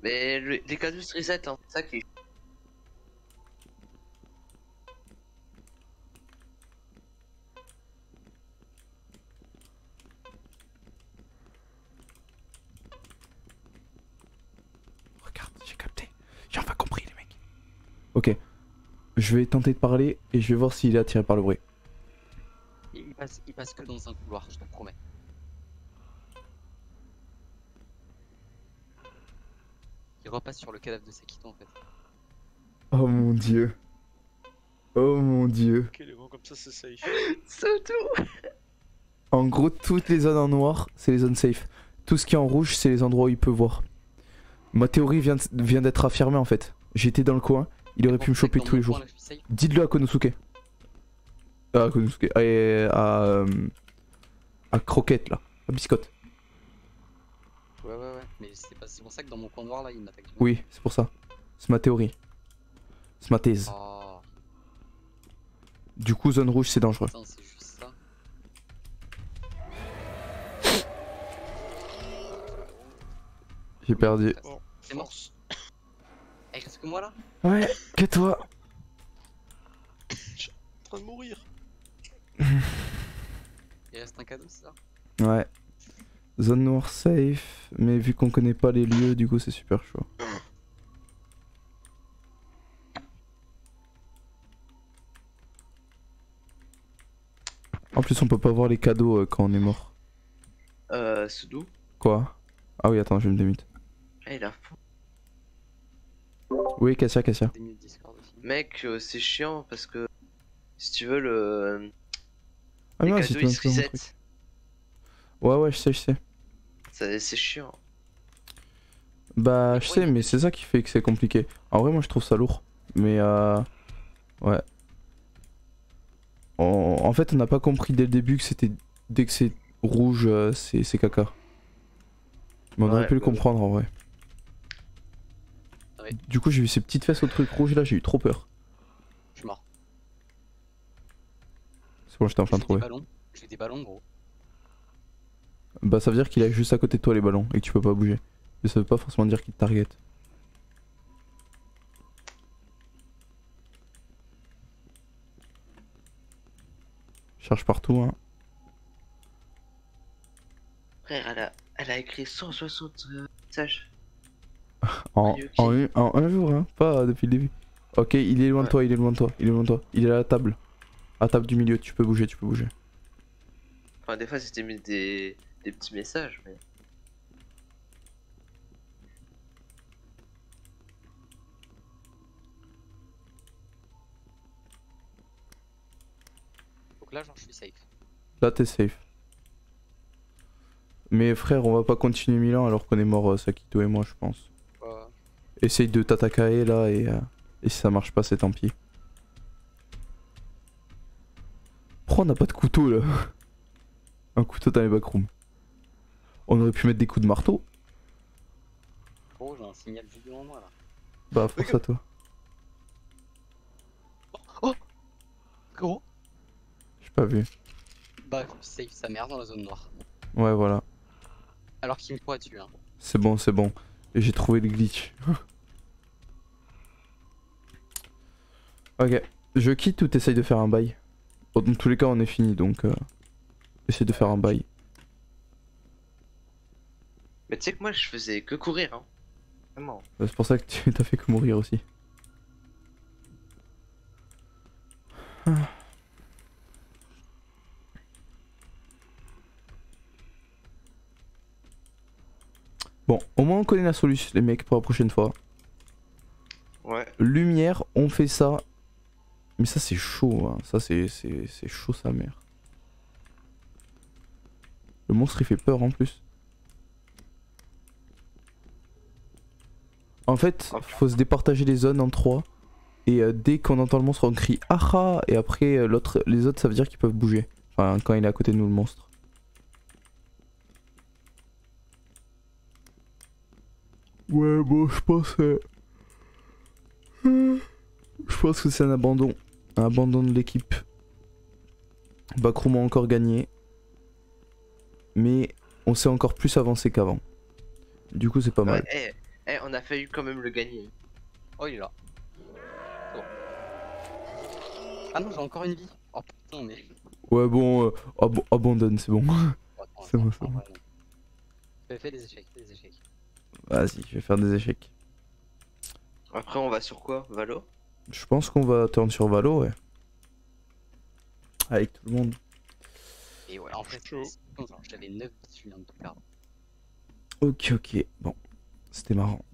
Mais le- les reset, hein. c'est ça qui est. Regarde, j'ai capté. J'ai enfin compris les mecs. Ok. Je vais tenter de parler et je vais voir s'il est attiré par le bruit. Il, passe, il passe que dans un couloir, je te promets. Il repasse sur le cadavre de Sakito en fait. Oh mon dieu. Oh mon dieu. Ok, les gros comme ça, c'est safe. Surtout En gros, toutes les zones en noir, c'est les zones safe. Tout ce qui est en rouge, c'est les endroits où il peut voir. Ma théorie vient d'être affirmée en fait. J'étais dans le coin, il aurait pu me choper tous les jours. Dites-le à Konosuke. Ah, à Konosuke. Et à. euh, à Croquette là. À Biscotte. Ouais, ouais, ouais. Mais c'est pas- pour ça que dans mon coin noir là, il m'attaque. Oui, c'est pour ça. C'est ma théorie. C'est ma thèse. Oh, Du coup, zone rouge, c'est dangereux. putain, c'est juste ça. J'ai perdu. C'est mort. Eh, reste que moi là? Ouais, que toi. En train de mourir. Il reste un cadeau, c'est ça? Ouais. Zone noire safe, mais vu qu'on connaît pas les lieux, du coup, c'est super chaud. En plus, on peut pas voir les cadeaux euh, quand on est mort. Euh, Sudo? Quoi? Ah oui, attends, je vais me démute. Ah, il a fou. Oui, Cassia, Cassia. Mec, euh, c'est chiant parce que. Si tu veux, le. Ah les non, cadeaux c'est ils tout se un truc. reset. Ouais, ouais, je sais, je sais. C'est chiant. Bah, je sais, mais- c'est ça qui fait que c'est compliqué. En vrai, moi, je trouve ça lourd. Mais, euh. Ouais. En, en fait, on n'a pas compris dès le début que c'était. Dès que c'est rouge, euh, c'est caca. Mais on aurait pu le bah comprendre en vrai. Ouais. Du coup, j'ai vu ces petites fesses au truc rouge là, j'ai eu trop peur. Je suis mort. C'est bon, j'étais enfin J'ai des trouvé. ballons. J'ai des ballons, gros. Bah, ça veut dire qu'il est juste à côté de toi les ballons et que tu peux pas bouger. Mais ça veut pas forcément dire qu'il te target. Cherche partout, hein. Frère, elle a, elle a écrit 160 euh, messages. En, en un, en un jour, hein. Pas depuis le début. Ok, il est loin de toi, il est loin de toi, il est loin de toi. Il est à la table. À la table du milieu, tu peux bouger, tu peux bouger. Enfin, des fois, c'était mis des, des petits messages, mais. Donc là, genre, je suis safe. Là, t'es safe. Mais frère, on va pas continuer Milan alors qu'on est mort, euh, Sakito et moi, je pense. Euh, Essaye de t'attaquer là et, euh, et si ça marche pas, c'est tant pis. Pourquoi on n'a pas de couteau là Un couteau dans les backrooms. On aurait pu mettre des coups de marteau. gros, j'ai un signal devant moi là. Bah, force à toi. Gros J'ai pas vu. Bah, safe sa mère dans la zone noire. Ouais, voilà. Alors qu'il me croit dessus, hein. C'est bon, c'est bon. Et j'ai trouvé le glitch. ok. Je quitte ou t'essayes de faire un bail? Bon, Dans tous les cas, on est fini donc. Euh... Essaye de faire un bail. Mais tu sais que moi, je faisais que courir, hein. Vraiment. Bah, C'est pour ça que tu t'as fait que mourir aussi. Ah. Bon, au moins on connaît la solution les mecs pour la prochaine fois. Ouais. Lumière, on fait ça. Mais ça c'est chaud, hein. ça c'est chaud sa mère. Le monstre il fait peur en plus. En fait, faut se départager les zones en trois. Et euh, dès qu'on entend le monstre, on crie aha Et après, euh, les autres, ça veut dire qu'ils peuvent bouger. Enfin, quand il est à côté de nous, le monstre. Ouais, bon, je pense. euh, Je pense que c'est un abandon. Un abandon de l'équipe. Backroom a encore gagné. Mais on s'est encore plus avancé qu'avant. Du coup, c'est pas mal. Ouais, eh, eh, on a failli quand même le gagner. Oh, il est là. Ah non, j'ai encore une vie. Oh putain, mais. Ouais, bon, euh, ab- abandonne, c'est bon. C'est bon, c'est bon. échecs, des échecs. Vas-y, je vais faire des échecs. Après, on va sur quoi? Valo? Je pense qu'on va turn sur Valo, ouais. Avec tout le monde. Et ouais, en fait, j'avais 9 bits, je viens de tout perdre. Ok, ok. Bon, c'était marrant.